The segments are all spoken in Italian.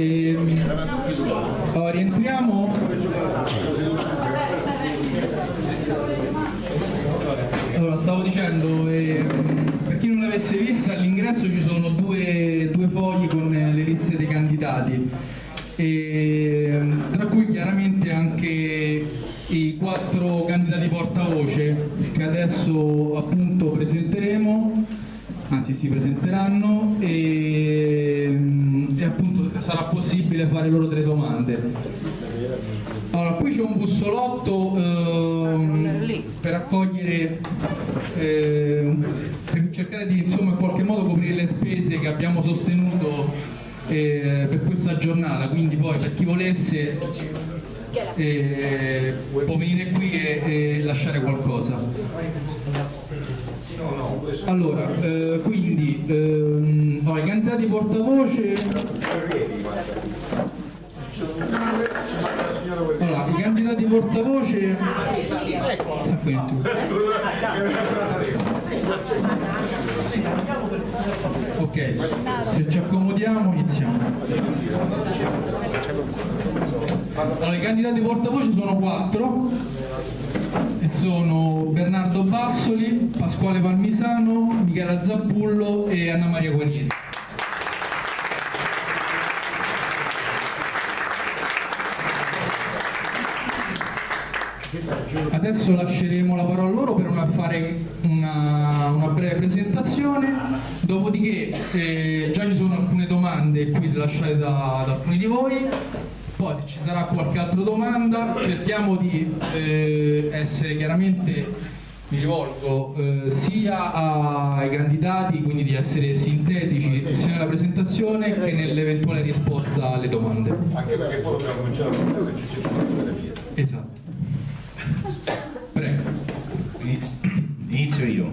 E, allora, rientriamo. Allora, stavo dicendo, eh, per chi non l'avesse vista, all'ingresso ci sono due, due fogli con le liste dei candidati, e, tra cui chiaramente anche i quattro candidati portavoce che adesso appunto presenteremo, anzi si presenteranno possibile fare loro delle domande. Allora, qui c'è un bussolotto ehm, per accogliere, ehm, per cercare di insomma in qualche modo coprire le spese che abbiamo sostenuto eh, per questa giornata, quindi poi per chi volesse eh, può venire qui e, e lasciare qualcosa. Allora, eh, quindi ehm, allora, i candidati portavoce? Allora, i candidati portavoce? Ok se ci accomodiamo iniziamo. Allora i candidati portavoce sono quattro e sono Bernardo Bassoli, Pasquale Palmisano, Michela Zappullo e Anna Maria Guarnieri Adesso lasceremo la parola a loro per una, fare una, una, breve presentazione, dopodiché eh, già ci sono alcune domande qui lasciate da, da, alcuni di voi, poi se ci sarà qualche altra domanda cerchiamo di eh, essere chiaramente, mi rivolgo eh, sia ai candidati, quindi di essere sintetici sia nella presentazione che nell'eventuale risposta alle domande. Anche perché poi dobbiamo cominciare a che ci sono Esatto. Inizio io.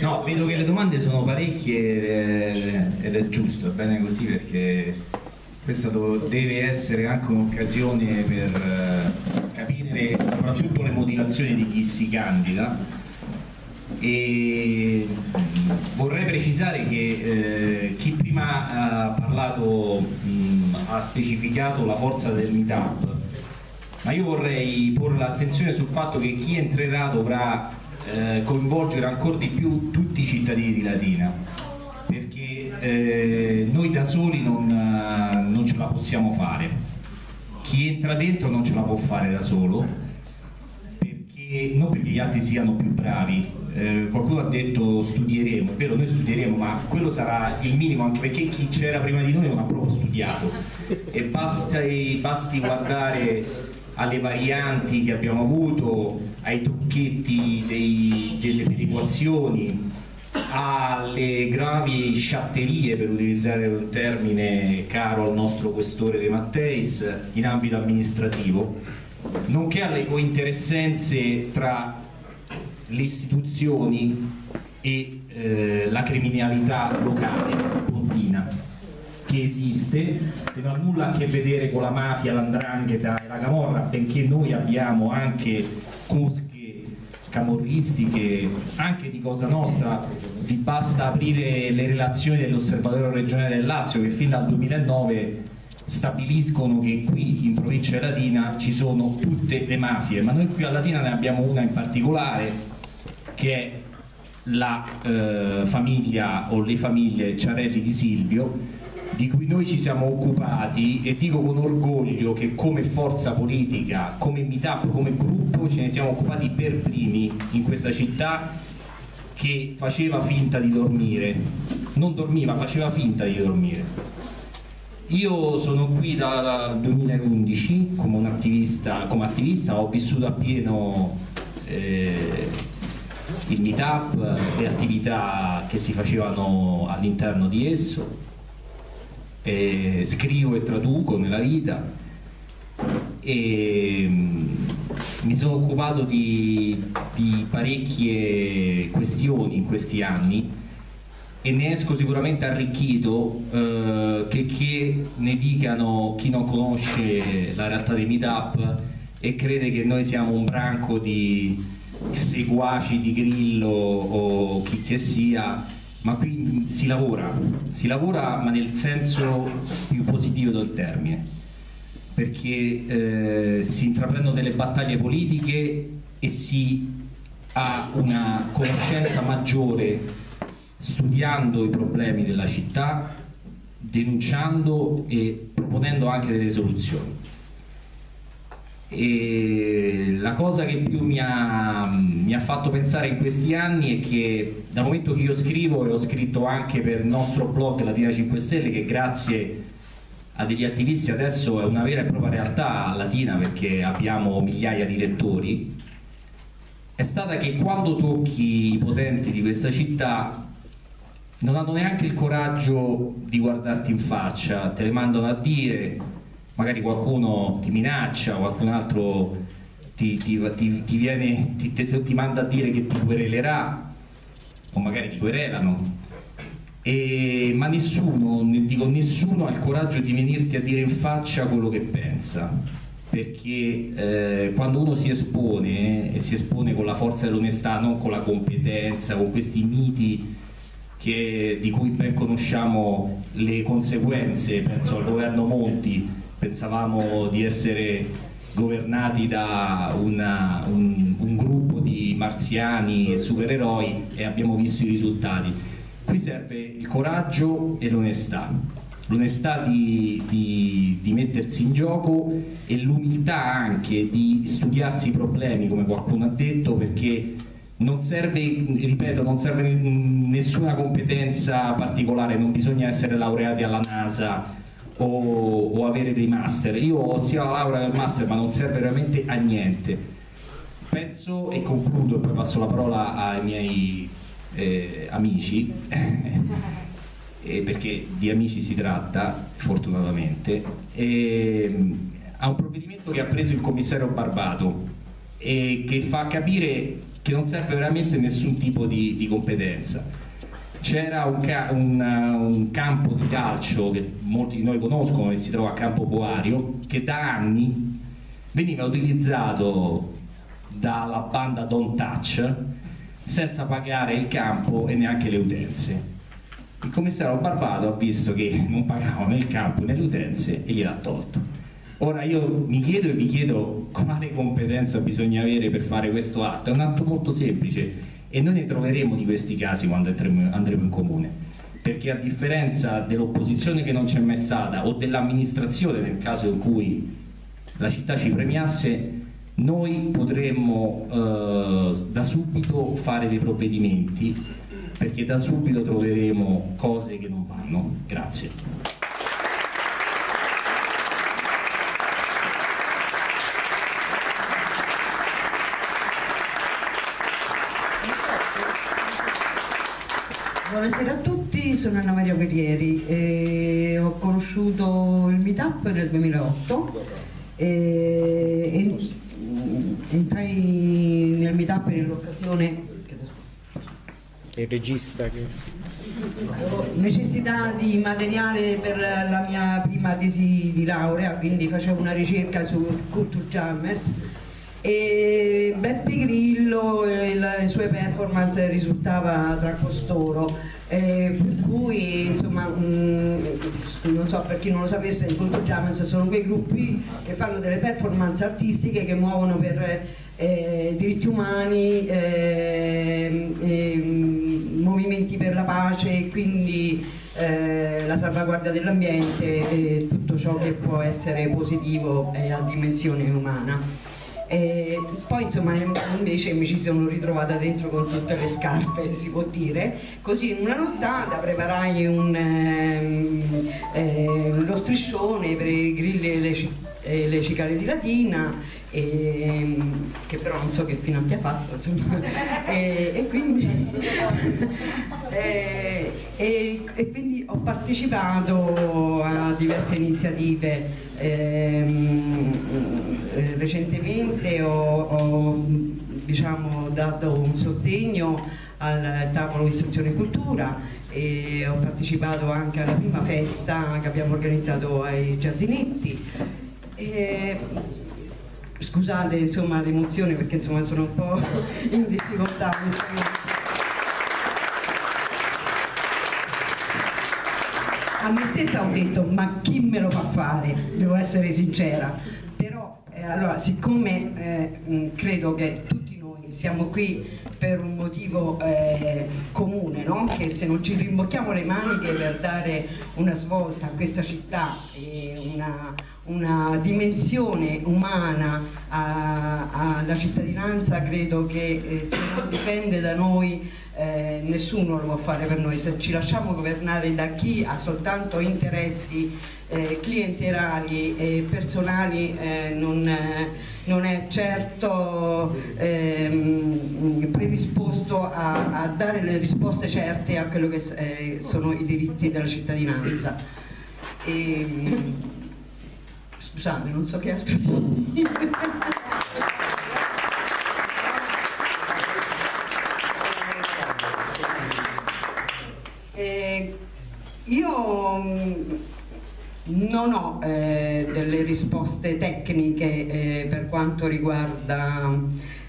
No, vedo che le domande sono parecchie eh, ed è giusto, è bene così perché questa deve essere anche un'occasione per eh, capire soprattutto le motivazioni di chi si candida e vorrei precisare che eh, chi prima ha parlato mh, ha specificato la forza del meetup ma io vorrei porre l'attenzione sul fatto che chi entrerà dovrà eh, coinvolgere ancora di più tutti i cittadini di Latina. Perché eh, noi da soli non, non, ce la possiamo fare. Chi entra dentro non ce la può fare da solo perché, non perché gli altri siano più bravi. Eh, qualcuno ha detto studieremo, è vero noi studieremo ma quello sarà il minimo anche perché chi c'era prima di noi non ha proprio studiato. E basta, basti guardare alle varianti che abbiamo avuto, ai trucchetti dei, delle perequazioni, alle gravi sciatterie, per utilizzare un termine caro al nostro questore De Matteis, in ambito amministrativo, nonché alle cointeressenze tra le istituzioni e eh, la criminalità locale che esiste e non ha nulla a che vedere con la mafia, l'andrangheta e la camorra, benché noi abbiamo anche cosche camorristiche anche di Cosa Nostra, vi basta aprire le relazioni dell'Osservatorio regionale del Lazio che fin dal 2009 stabiliscono che qui in provincia di Latina ci sono tutte le mafie, ma noi qui a Latina ne abbiamo una in particolare che è la eh, famiglia o le famiglie Ciarelli di Silvio di cui noi ci siamo occupati e dico con orgoglio che come forza politica, come meetup, come gruppo ce ne siamo occupati per primi in questa città che faceva finta di dormire, non dormiva, faceva finta di dormire. Io sono qui dal 2011 come, attivista, come attivista, ho vissuto appieno eh, il meetup, le attività che si facevano all'interno di esso eh, scrivo e traduco nella vita. E mm, mi sono occupato di, di parecchie questioni in questi anni e ne esco sicuramente arricchito eh, che, che ne dicano chi non conosce la realtà dei meetup e crede che noi siamo un branco di seguaci di Grillo o chi che sia ma qui si lavora, si lavora ma nel senso più positivo del termine, perché eh, si intraprendono delle battaglie politiche e si ha una conoscenza maggiore studiando i problemi della città, denunciando e proponendo anche delle soluzioni. E la cosa che più mi ha, mi ha, fatto pensare in questi anni è che dal momento che io scrivo e ho scritto anche per il nostro blog Latina 5 Stelle che grazie a degli attivisti adesso è una vera e propria realtà Latina perché abbiamo migliaia di lettori è stata che quando tocchi i potenti di questa città non hanno neanche il coraggio di guardarti in faccia, te le mandano a dire, magari qualcuno ti minaccia, qualcun altro ti, ti, ti, viene, ti, manda a dire che ti querelerà, o magari ti querelano. E, ma nessuno, dico nessuno ha il coraggio di venirti a dire in faccia quello che pensa perché eh, quando uno si espone e si espone con la forza dell'onestà, non con la competenza, con questi miti che, di cui ben conosciamo le conseguenze, penso al governo Monti, pensavamo di essere governati da una, un, un gruppo di marziani e supereroi e abbiamo visto i risultati. Qui serve il coraggio e l'onestà l'onestà di, di, di, mettersi in gioco e l'umiltà anche di studiarsi i problemi, come qualcuno ha detto, perché non serve, ripeto, non serve nessuna competenza particolare, non bisogna essere laureati alla NASA o, o avere dei master. Io ho sia la laurea che il master, ma non serve veramente a niente. Penso e concludo poi passo la parola ai miei eh, amici. eh, perché di amici si tratta, fortunatamente, eh, ha un provvedimento che ha preso il commissario Barbato e che fa capire che non serve veramente nessun tipo di, di competenza. C'era un, ca un, un, campo di calcio che molti di noi conoscono che si trova a Campo Boario, che da anni veniva utilizzato dalla banda Don't Touch senza pagare il campo e neanche le utenze. Il commissario Barbato ha visto che non pagavano il campo né le utenze e gliel'ha tolto. Ora io mi chiedo e vi chiedo quale competenza bisogna avere per fare questo atto, è un atto molto semplice e noi ne troveremo di questi casi quando andremo in comune, perché a differenza dell'opposizione che non c'è mai stata o dell'amministrazione nel caso in cui la città ci premiasse, noi potremmo eh, da subito fare dei provvedimenti perché da subito troveremo cose che non vanno. Grazie. Buonasera a tutti, sono Anna Maria Guerrieri. E ho conosciuto il Meetup nel 2008 e entrai nel Meetup nell'occasione il regista che... necessità di materiale per la mia prima tesi di laurea quindi facevo una ricerca su Culture Jammers e Beppe Grillo e le sue performance risultava tra costoro eh, per cui insomma mh, mm, non so per chi non lo sapesse i Culture Jammers sono quei gruppi che fanno delle performance artistiche che muovono per eh, diritti umani eh, movimenti per la pace e quindi eh, la salvaguardia dell'ambiente e tutto ciò che può essere positivo a dimensione umana. E poi insomma invece mi ci sono ritrovata dentro con tutte le scarpe si può dire. Così in una nottata preparai un, ehm, eh, lo striscione per i grilli e le, le cicale di latina e, ehm, che però non so che fine abbia fatto e, e, quindi, e, e, quindi, ho partecipato a diverse iniziative ehm, eh, recentemente ho, ho diciamo, dato un sostegno al tavolo istruzione e cultura e ho partecipato anche alla prima festa che abbiamo organizzato ai giardinetti. E, scusate l'emozione perché insomma sono un po' in difficoltà a me stessa ho detto ma chi me lo fa fare, devo essere sincera, allora siccome eh, mh, credo che tutti noi siamo qui per un motivo eh, comune, no? che se non ci rimbocchiamo le maniche per dare una svolta a questa città e una, una dimensione umana alla cittadinanza, credo che eh, se non dipende da noi eh, nessuno lo può fare per noi, se ci lasciamo governare da chi ha soltanto interessi eh, clientelari e personali eh, non, eh, non è certo ehm, predisposto a, a dare le risposte certe a quello che eh, sono i diritti della cittadinanza. E, scusate, non so che altro dire. Eh, io mh, non ho eh, delle risposte tecniche eh, per quanto riguarda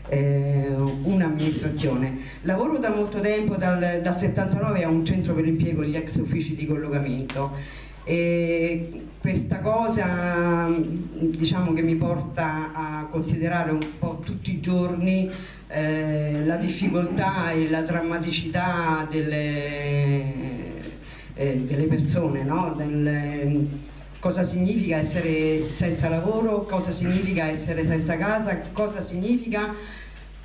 eh, un'amministrazione. Lavoro da molto tempo, dal, dal 79 a un centro per l'impiego, gli ex uffici di collocamento. E questa cosa diciamo che mi porta a considerare un po' tutti i giorni eh, la difficoltà e la drammaticità delle, eh, delle persone, no? Del, cosa significa essere senza lavoro, cosa significa essere senza casa, cosa significa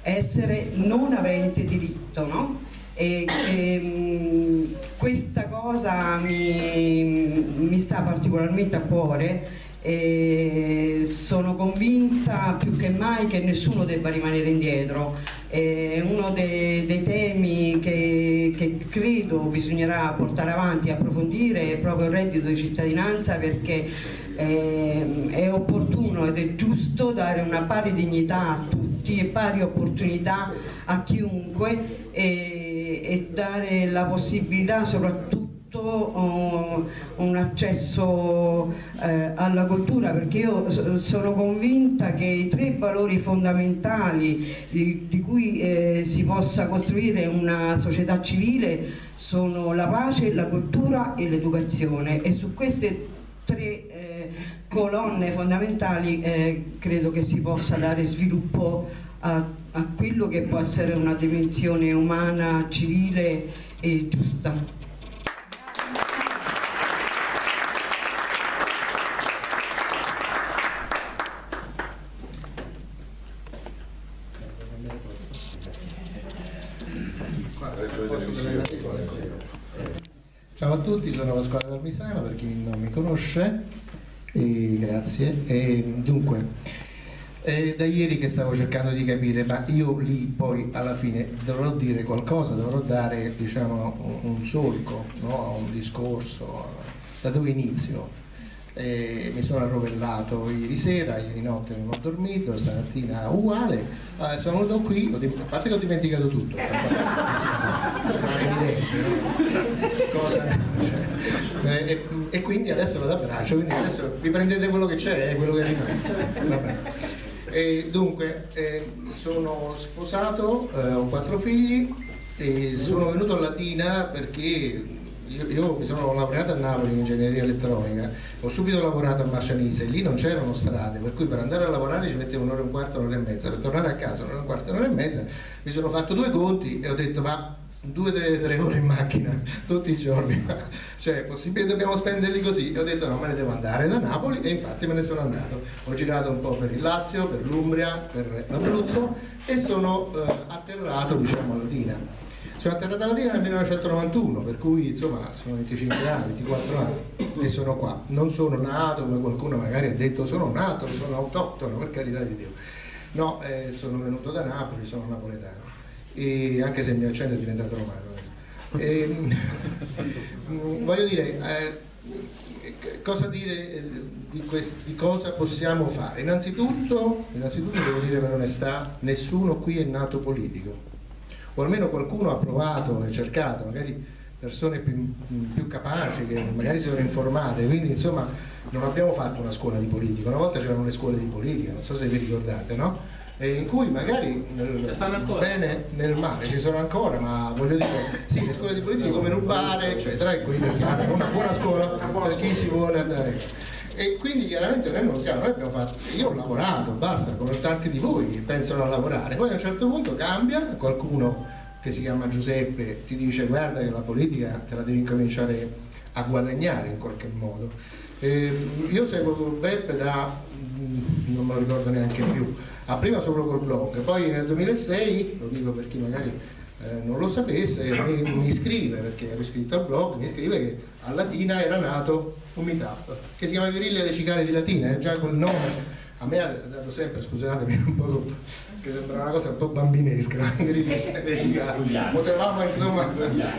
essere non avente diritto. No? E, e, mh, questa cosa mi, mi sta particolarmente a cuore e sono convinta più che mai che nessuno debba rimanere indietro. È uno dei, dei temi che, che, credo bisognerà portare avanti e approfondire è proprio il reddito di cittadinanza perché eh, è opportuno ed è giusto dare una pari dignità a tutti e pari opportunità a chiunque e, e dare la possibilità soprattutto uh, un accesso eh, alla cultura perché io sono convinta che i tre valori fondamentali di, cui eh, si possa costruire una società civile sono la pace, la cultura e l'educazione e su queste tre eh, colonne fondamentali credo che si possa dare sviluppo a quello che può essere una dimensione umana, civile e giusta. A tutti, sono Pasquale Parmisano per chi non mi conosce, e grazie. E, dunque, è da ieri che stavo cercando di capire, ma io lì poi alla fine dovrò dire qualcosa, dovrò dare diciamo, un, un solco no? a un discorso, da dove inizio? Eh, mi sono arrovellato ieri sera, ieri notte non ho dormito, stamattina uguale, eh, sono venuto qui, a parte che ho dimenticato tutto, ma è evidente, no? Cosa, cioè, e, e, quindi adesso vado a braccio, quindi adesso vi prendete quello che c'è, quello che è rimasto. E dunque, eh, sono sposato, eh, ho quattro figli e sono venuto a Latina perché io, io, mi sono laureato a Napoli in ingegneria elettronica, ho subito lavorato a Marcianise, lì non c'erano strade, per cui per andare a lavorare ci mettevo un'ora e un quarto, un'ora e mezza, per tornare a casa un'ora e un quarto, un'ora e mezza, mi sono fatto due conti e ho detto ma due o tre ore in macchina tutti i giorni, cioè è possibile dobbiamo spenderli così? E ho detto no, me ne devo andare da Napoli e infatti me ne sono andato. Ho girato un po' per il Lazio, per l'Umbria, per l'Abruzzo e sono eh, atterrato diciamo a Latina sono atterrato a Latina nel 1991, per cui insomma sono 25 anni, 24 anni e sono qua. Non sono nato, come qualcuno magari ha detto, sono nato, sono autoctono, per carità di Dio. No, eh, sono venuto da Napoli, sono napoletano, e anche se il mio accento è diventato romano. E, mm, voglio dire, eh, cosa dire eh, di, quest, di, cosa possiamo fare? Innanzitutto, innanzitutto devo dire per onestà, nessuno qui è nato politico o almeno qualcuno ha provato e cercato, magari persone più, più, capaci che magari si sono informate, quindi insomma non abbiamo fatto una scuola di politica, una volta c'erano le scuole di politica, non so se vi ricordate, no? eh, in cui magari nel bene nel male ci sono ancora, ma voglio dire, sì, le scuole di politica come rubare, eccetera, e quindi è una buona scuola per chi si vuole andare. E quindi chiaramente noi non siamo, noi abbiamo fatto, io ho lavorato, basta, come tanti di voi che pensano a lavorare, poi a un certo punto cambia, qualcuno che si chiama Giuseppe ti dice guarda che la politica te la devi cominciare a guadagnare in qualche modo. Eh, io seguo Beppe da, mm, non me lo ricordo neanche più, a prima solo col blog, poi nel 2006, lo dico per chi magari eh, non lo sapesse, mi, mi, scrive, perché ero iscritto al blog, mi scrive che a Latina era nato un meetup che si chiama Virille Le Cicale di Latina, è già quel nome, a me ha dato sempre, scusatemi, un po' che sembra una cosa un po' bambinesca, Le Cicale, potevamo insomma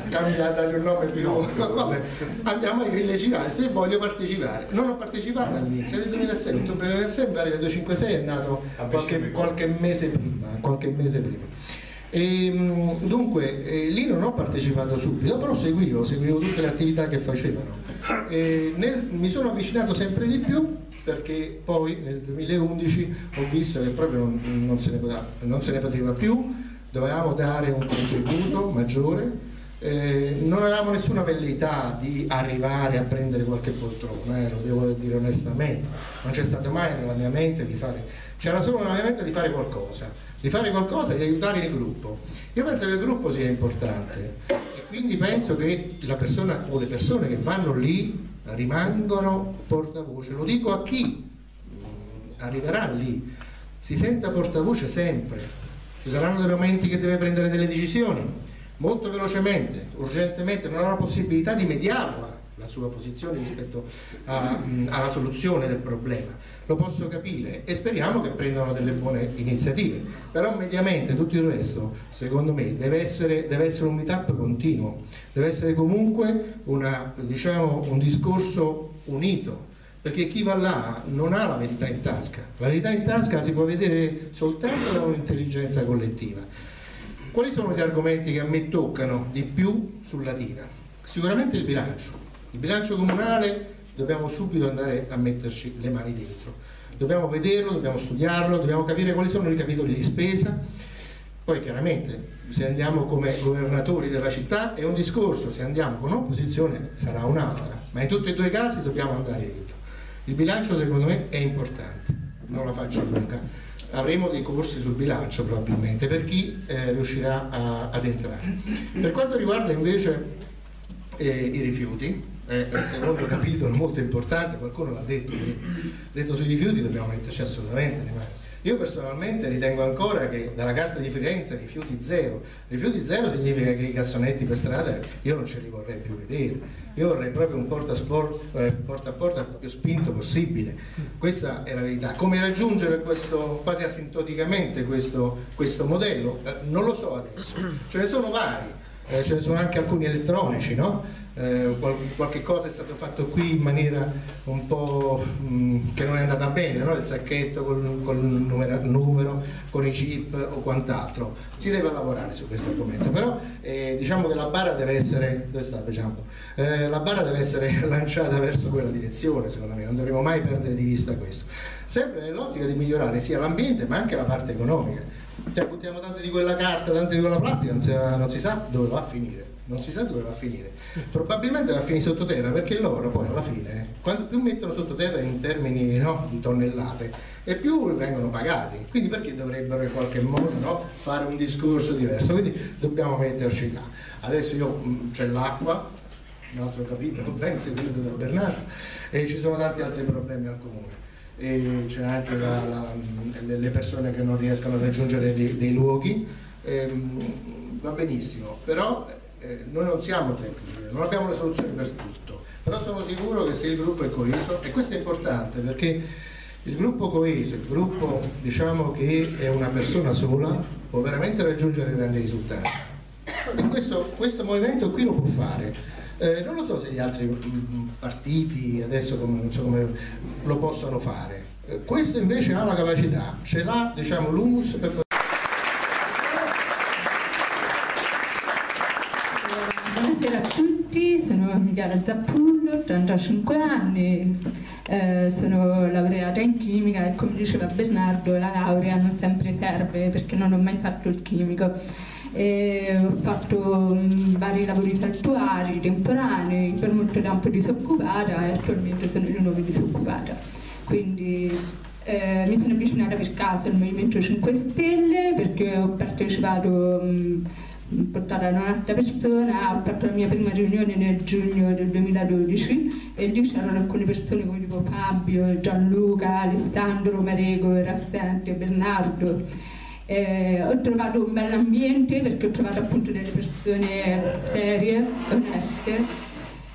cambiare, dargli un nome più vabbè, andiamo ai Grille Cicale, se voglio partecipare, non ho partecipato all'inizio, nel 2006, ottobre 2006, il 256 è nato qualche, qualche mese prima, qualche mese prima. E, mm, dunque eh, lì non ho partecipato subito, però seguivo, seguivo tutte le attività che facevano. Nel, mi sono avvicinato sempre di più perché poi nel 2011 ho visto che proprio non, non, se, ne poteva, non se ne poteva più, dovevamo dare un contributo maggiore. Eh, non avevamo nessuna velleità di arrivare a prendere qualche poltrona, eh, lo devo dire onestamente, non c'è stato mai nella mia mente di fare, c'era solo mia mente di fare qualcosa di fare qualcosa e di aiutare il gruppo. Io penso che il gruppo sia importante e quindi penso che la persona o le persone che vanno lì rimangono portavoce. Lo dico a chi arriverà lì, si senta portavoce sempre. Ci saranno dei momenti che deve prendere delle decisioni, molto velocemente, urgentemente, non ha la possibilità di mediarla la sua posizione rispetto a, alla soluzione del problema lo posso capire e speriamo che prendano delle buone iniziative, però mediamente tutto il resto secondo me deve essere, deve essere un meetup continuo, deve essere comunque una, diciamo, un discorso unito, perché chi va là non ha la verità in tasca, la verità in tasca si può vedere soltanto da un'intelligenza collettiva. Quali sono gli argomenti che a me toccano di più sul Latina? Sicuramente il bilancio, il bilancio comunale dobbiamo subito andare a metterci le mani dentro. Dobbiamo vederlo, dobbiamo studiarlo, dobbiamo capire quali sono i capitoli di spesa. Poi chiaramente se andiamo come governatori della città è un discorso, se andiamo con opposizione sarà un'altra, ma in tutti e due i casi dobbiamo andare dentro. Il bilancio secondo me è importante, non la faccio lunga. Avremo dei corsi sul bilancio probabilmente per chi eh, riuscirà a, ad entrare. Per quanto riguarda invece eh, i rifiuti, è il secondo capitolo molto importante, qualcuno l'ha detto, detto sui rifiuti dobbiamo metterci assolutamente le mani. Io personalmente ritengo ancora che dalla carta di Firenze rifiuti zero. Rifiuti zero significa che i cassonetti per strada io non ce li vorrei più vedere. Io vorrei proprio un porta, sport, eh, porta a porta più spinto possibile. Questa è la verità. Come raggiungere questo, quasi asintoticamente questo, questo modello? Eh, non lo so adesso. Ce ne sono vari, eh, ce ne sono anche alcuni elettronici, no? Eh, qualche cosa è stato fatto qui in maniera un po' mh, mm, che non è andata bene, no? il sacchetto col, col numero, numero, con i chip o quant'altro. Si deve lavorare su questo argomento, però eh, diciamo che la barra deve essere, dove sta, diciamo? eh, la barra deve essere lanciata verso quella direzione, secondo me, non dovremmo mai perdere di vista questo. Sempre nell'ottica di migliorare sia l'ambiente ma anche la parte economica. Cioè, buttiamo tante di quella carta, tante di quella plastica, non si, non si sa dove va a finire non si sa dove va a finire. Probabilmente va a finire sottoterra perché loro poi alla fine, quanto più mettono sottoterra in termini no, di tonnellate, e più vengono pagati. Quindi perché dovrebbero in qualche modo no, fare un discorso diverso? Quindi dobbiamo metterci là. Adesso io mm, c'è l'acqua, un altro capitolo ben seguito da Bernardo, e ci sono tanti altri problemi al comune. C'è anche la, la, le persone che non riescono a raggiungere dei, dei luoghi. Ehm, va benissimo, però eh, noi non siamo tecnici, non abbiamo le soluzioni per tutto, però sono sicuro che se il gruppo è coeso, e questo è importante perché il gruppo coeso, il gruppo diciamo che è una persona sola, può veramente raggiungere grandi risultati. E questo, questo movimento qui lo può fare. Eh, non lo so se gli altri mm, partiti adesso come, so come lo possono fare. Eh, questo invece ha la capacità, ce l'ha diciamo, l'humus per poter Buonasera a tutti, sono Miguel Zappullo, 85 anni, eh, sono laureata in chimica e come diceva Bernardo la laurea non sempre serve perché non ho mai fatto il chimico. E ho fatto mh, vari lavori saltuari, temporanei, per molto tempo disoccupata e attualmente sono di nuovo disoccupata. Quindi eh, mi sono avvicinata per caso al Movimento 5 Stelle perché ho partecipato mh, portata da un'altra persona, ho fatto la mia prima riunione nel giugno del 2012 e lì c'erano alcune persone come tipo Fabio, Gianluca, Alessandro, Marego, era assente, Bernardo. Eh, ho trovato un bel ambiente perché ho trovato appunto delle persone serie, oneste,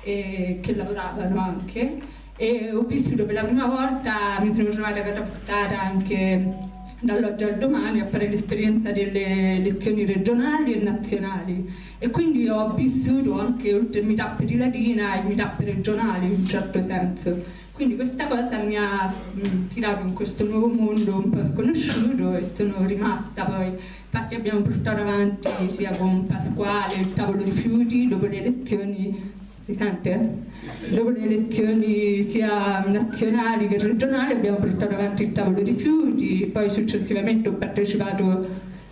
e che lavoravano anche e ho vissuto per la prima volta, mi sono trovata catapultata anche dall'oggi al domani a fare l'esperienza delle elezioni regionali e nazionali e quindi ho vissuto anche oltre il meetup di Latina i meetup regionali in un certo senso. Quindi questa cosa mi ha mh, tirato in questo nuovo mondo un po' sconosciuto e sono rimasta poi. Infatti abbiamo portato avanti sia con Pasquale il tavolo rifiuti dopo le elezioni si sente? Dopo le elezioni sia nazionali che regionali abbiamo portato avanti il tavolo rifiuti, poi successivamente ho partecipato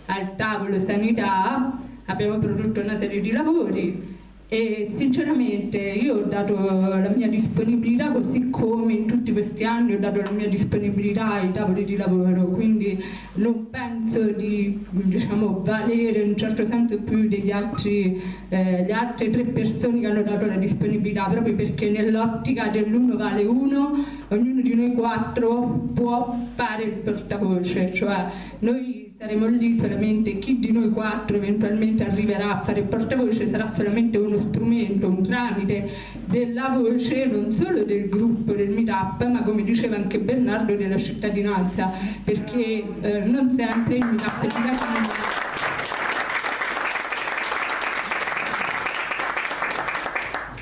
al tavolo sanità, abbiamo prodotto una serie di lavori e sinceramente io ho dato la mia disponibilità così come in tutti questi anni ho dato la mia disponibilità ai tavoli di lavoro, quindi non penso di diciamo, valere in un certo senso più degli altri, eh, le altre tre persone che hanno dato la disponibilità, proprio perché nell'ottica dell'uno vale uno, ognuno di noi quattro può fare il portavoce, cioè noi saremo lì solamente chi di noi quattro eventualmente arriverà a fare portavoce. Sarà solamente uno strumento, un tramite della voce non solo del gruppo del meetup ma come diceva anche Bernardo della cittadinanza perché eh, non sempre il meetup di Latina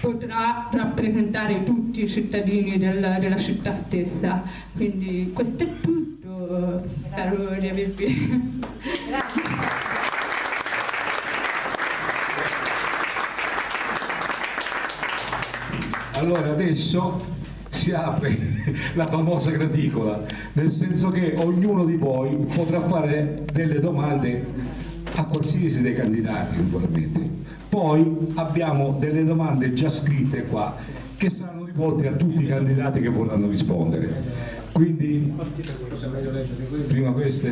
potrà rappresentare tutti i cittadini del, della città stessa. Quindi questo è tutto spero di avervi Allora adesso si apre la famosa graticola, nel senso che ognuno di voi potrà fare delle domande a qualsiasi dei candidati naturalmente. Poi abbiamo delle domande già scritte qua che saranno rivolte a tutti i candidati che vorranno rispondere. Quindi prima queste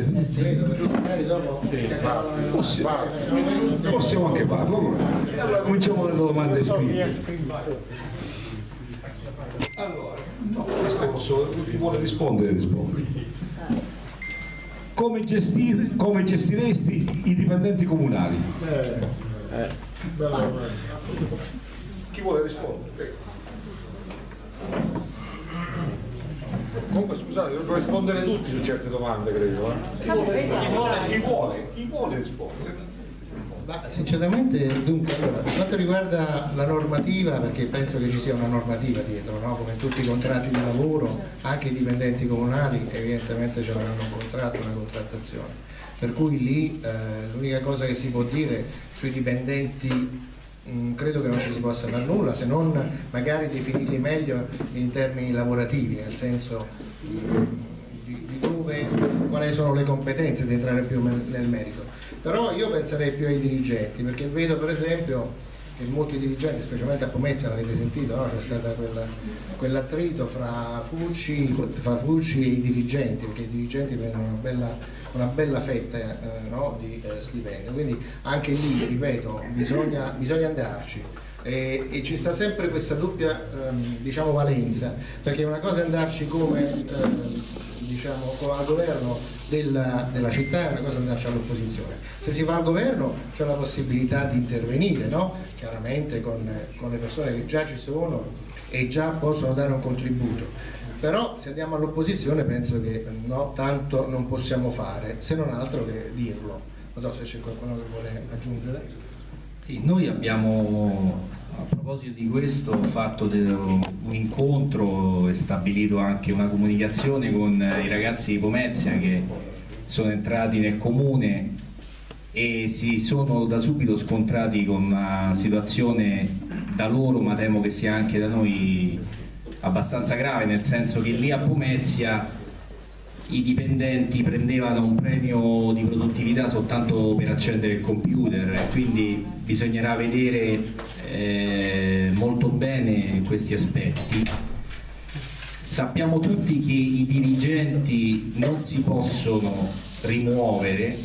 possiamo, possiamo anche farlo. Allora cominciamo dalle domande scritte. Allora, no, queste posso, chi vuole rispondere risponde. Come, gestir, come gestiresti i dipendenti comunali? Chi vuole rispondere? Comunque scusate, devo rispondere tutti su certe domande, credo. eh. Chi vuole, chi vuole, chi vuole rispondere? Ma sinceramente, dunque, allora, per quanto riguarda la normativa, perché penso che ci sia una normativa dietro, no? come tutti i contratti di lavoro, anche i dipendenti comunali evidentemente ce l'hanno un contratto, una contrattazione. Per cui lì eh, l'unica cosa che si può dire sui dipendenti mh, credo che non ci si possa fare nulla se non magari definirli meglio in termini lavorativi, nel senso mh, di, di dove, quali sono le competenze di entrare più nel merito. Però io penserei più ai dirigenti, perché vedo per esempio che molti dirigenti, specialmente a Pomezia, l'avete sentito, no? c'è stato quel- quell'attrito fra Fucci, fra Fucci e i dirigenti, perché i dirigenti prendono una bella, una bella fetta eh, no? di eh, stipendio. Quindi anche lì, ripeto, bisogna, bisogna andarci. E, e ci sta sempre questa doppia ehm, diciamo, valenza, perché una cosa è andarci come ehm, diciamo, al governo della, della città e una cosa è andarci all'opposizione. Se si va al governo c'è la possibilità di intervenire, no? chiaramente con, con le persone che già ci sono e già possono dare un contributo. Però se andiamo all'opposizione penso che no, tanto non possiamo fare, se non altro che dirlo. Non so se c'è qualcuno che vuole aggiungere. Sì, noi abbiamo a proposito di questo fatto de- un incontro e stabilito anche una comunicazione con eh, i ragazzi di Pomezia che sono entrati nel comune e si sono da subito scontrati con una situazione da loro, ma temo che sia anche da noi abbastanza grave, nel senso che lì a Pomezia i dipendenti prendevano un premio di produttività soltanto per accendere il computer quindi bisognerà vedere eh, molto bene questi aspetti. Sappiamo tutti che i dirigenti non si possono rimuovere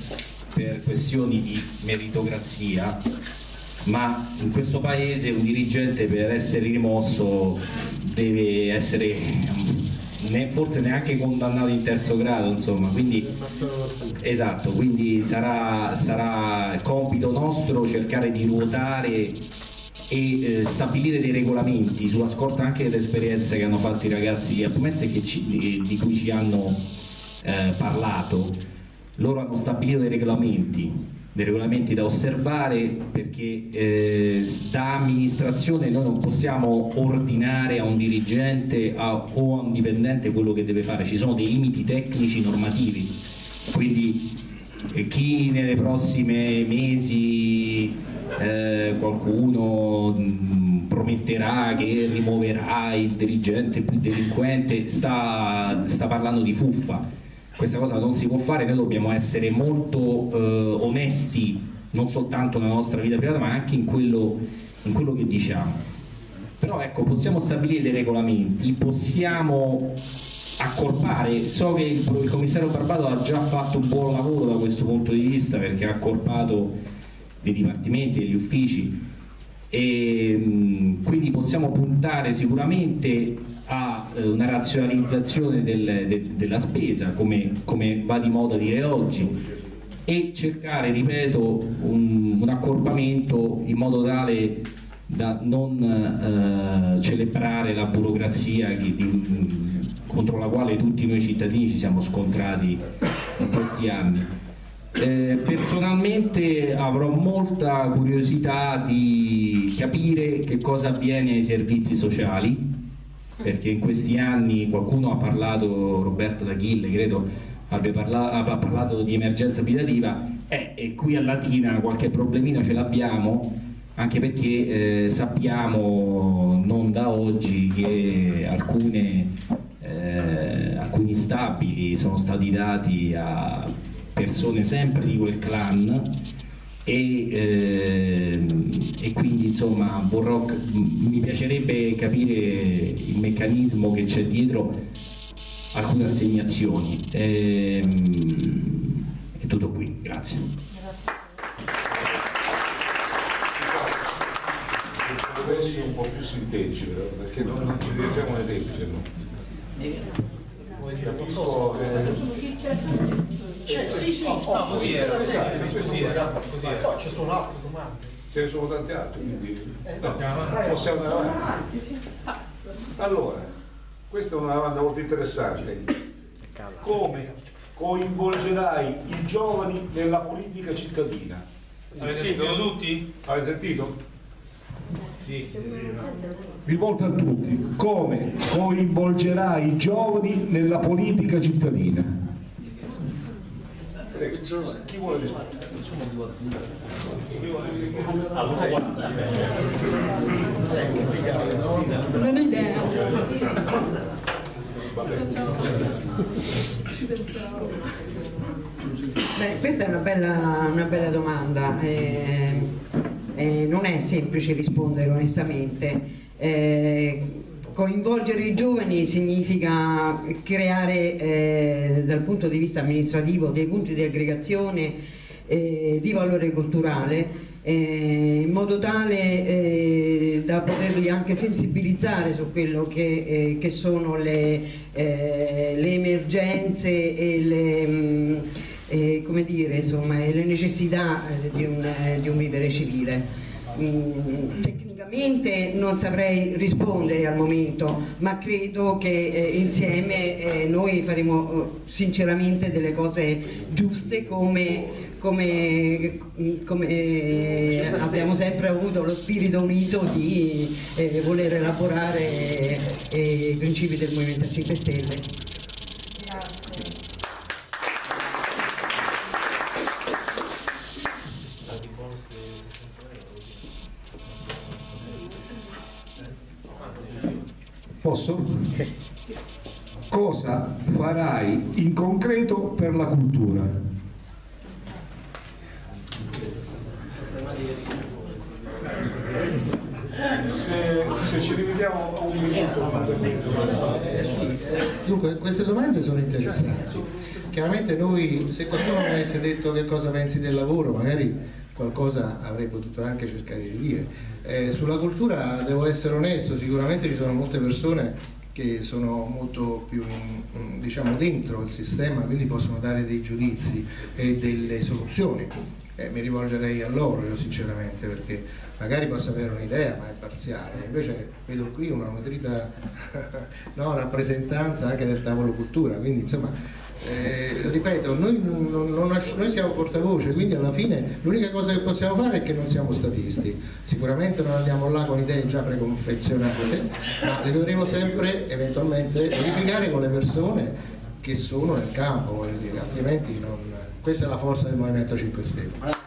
per questioni di meritocrazia, ma in questo paese un dirigente per essere rimosso deve essere ne- forse neanche condannato in terzo grado, insomma, quindi esatto, quindi sarà, sarà compito nostro cercare di ruotare e eh, stabilire dei regolamenti sulla scorta anche delle esperienze che hanno fatto i ragazzi a Pomezia e di, di cui ci hanno eh, parlato. Loro hanno stabilito dei regolamenti, dei regolamenti da osservare perché eh, da amministrazione noi non possiamo ordinare a un dirigente a- o a un dipendente quello che deve fare, ci sono dei limiti tecnici normativi, quindi eh, chi nelle prossime mesi eh, qualcuno mh, prometterà che rimuoverà il dirigente più delinquente sta, sta parlando di fuffa questa cosa non si può fare, noi dobbiamo essere molto eh, onesti non soltanto nella nostra vita privata ma anche in quello, in quello che diciamo. Però ecco, possiamo stabilire dei regolamenti, possiamo accorpare, so che il, il commissario Barbato ha già fatto un buon lavoro da questo punto di vista perché ha accorpato dei dipartimenti, degli uffici e mh, quindi possiamo puntare sicuramente a eh, una razionalizzazione del- de- della spesa come, come va di moda dire oggi e cercare, ripeto, un, un accorpamento in modo tale da non eh, celebrare la burocrazia che- di- contro la quale tutti noi cittadini ci siamo scontrati in questi anni. Eh, personalmente avrò molta curiosità di capire che cosa avviene ai servizi sociali, perché in questi anni qualcuno ha parlato, Roberto D'Achille credo parla- ha parlato di emergenza abitativa. Eh, e qui a Latina qualche problemino ce l'abbiamo anche perché eh, sappiamo non da oggi che alcune, eh, alcuni stabili sono stati dati a persone sempre di quel clan e, ehm, e quindi insomma vorrò, mi piacerebbe capire il meccanismo che c'è dietro alcune assegnazioni. Ehm, è tutto qui, grazie. Essere un po' più sintetici, perché non, non ci dirigiamo nei tempi, se no. Capisco, eh, così era, così era, così era. Ci sono altre domande. ce ne sono tanti altri, quindi no, possiamo andare avanti. Allora, questa è una domanda molto interessante. Come coinvolgerai i giovani nella politica cittadina? Avete sentito tutti? Avete sentito? Sì, sì, sì. Rivolto a tutti, come coinvolgerai i giovani nella politica cittadina? Chi vuole rispondere? Buona idea. Beh, questa è una bella, una bella domanda, eh, eh, non è semplice rispondere onestamente. Eh, coinvolgere i giovani significa creare eh, dal punto di vista amministrativo dei punti di aggregazione eh, di valore culturale eh, in modo tale eh, da poterli anche sensibilizzare su quello che, eh, che sono le, eh, le emergenze e le, mh, eh, come dire, insomma, e le necessità di un, di un vivere civile. Mm, tecnicamente non saprei rispondere al momento, ma credo che eh, insieme eh, noi faremo eh, sinceramente delle cose giuste come come, come, eh, abbiamo sempre avuto lo spirito unito di eh, voler elaborare eh, i principi del Movimento 5 Stelle. Farai in concreto per la cultura? Se, se ci limitiamo a un minuto, Dunque, queste domande sono interessanti. Chiaramente noi, se qualcuno mi avesse detto che cosa pensi del lavoro, magari qualcosa avrei potuto anche cercare di dire. Eh, sulla cultura devo essere onesto, sicuramente ci sono molte persone che sono molto più in- diciamo, dentro il sistema, quindi possono dare dei giudizi e delle soluzioni. Eh, mi rivolgerei a loro io sinceramente perché magari posso avere un'idea ma è parziale, invece vedo qui una nutrita no, rappresentanza anche del tavolo cultura, quindi insomma eh, ripeto, noi, non- non- noi siamo portavoce, quindi alla fine l'unica cosa che possiamo fare è che non siamo statisti, sicuramente non andiamo là con idee già preconfezionate, ma le dovremo sempre eventualmente verificare con le persone che sono nel campo, dire, altrimenti non... questa è la forza del Movimento 5 Stelle.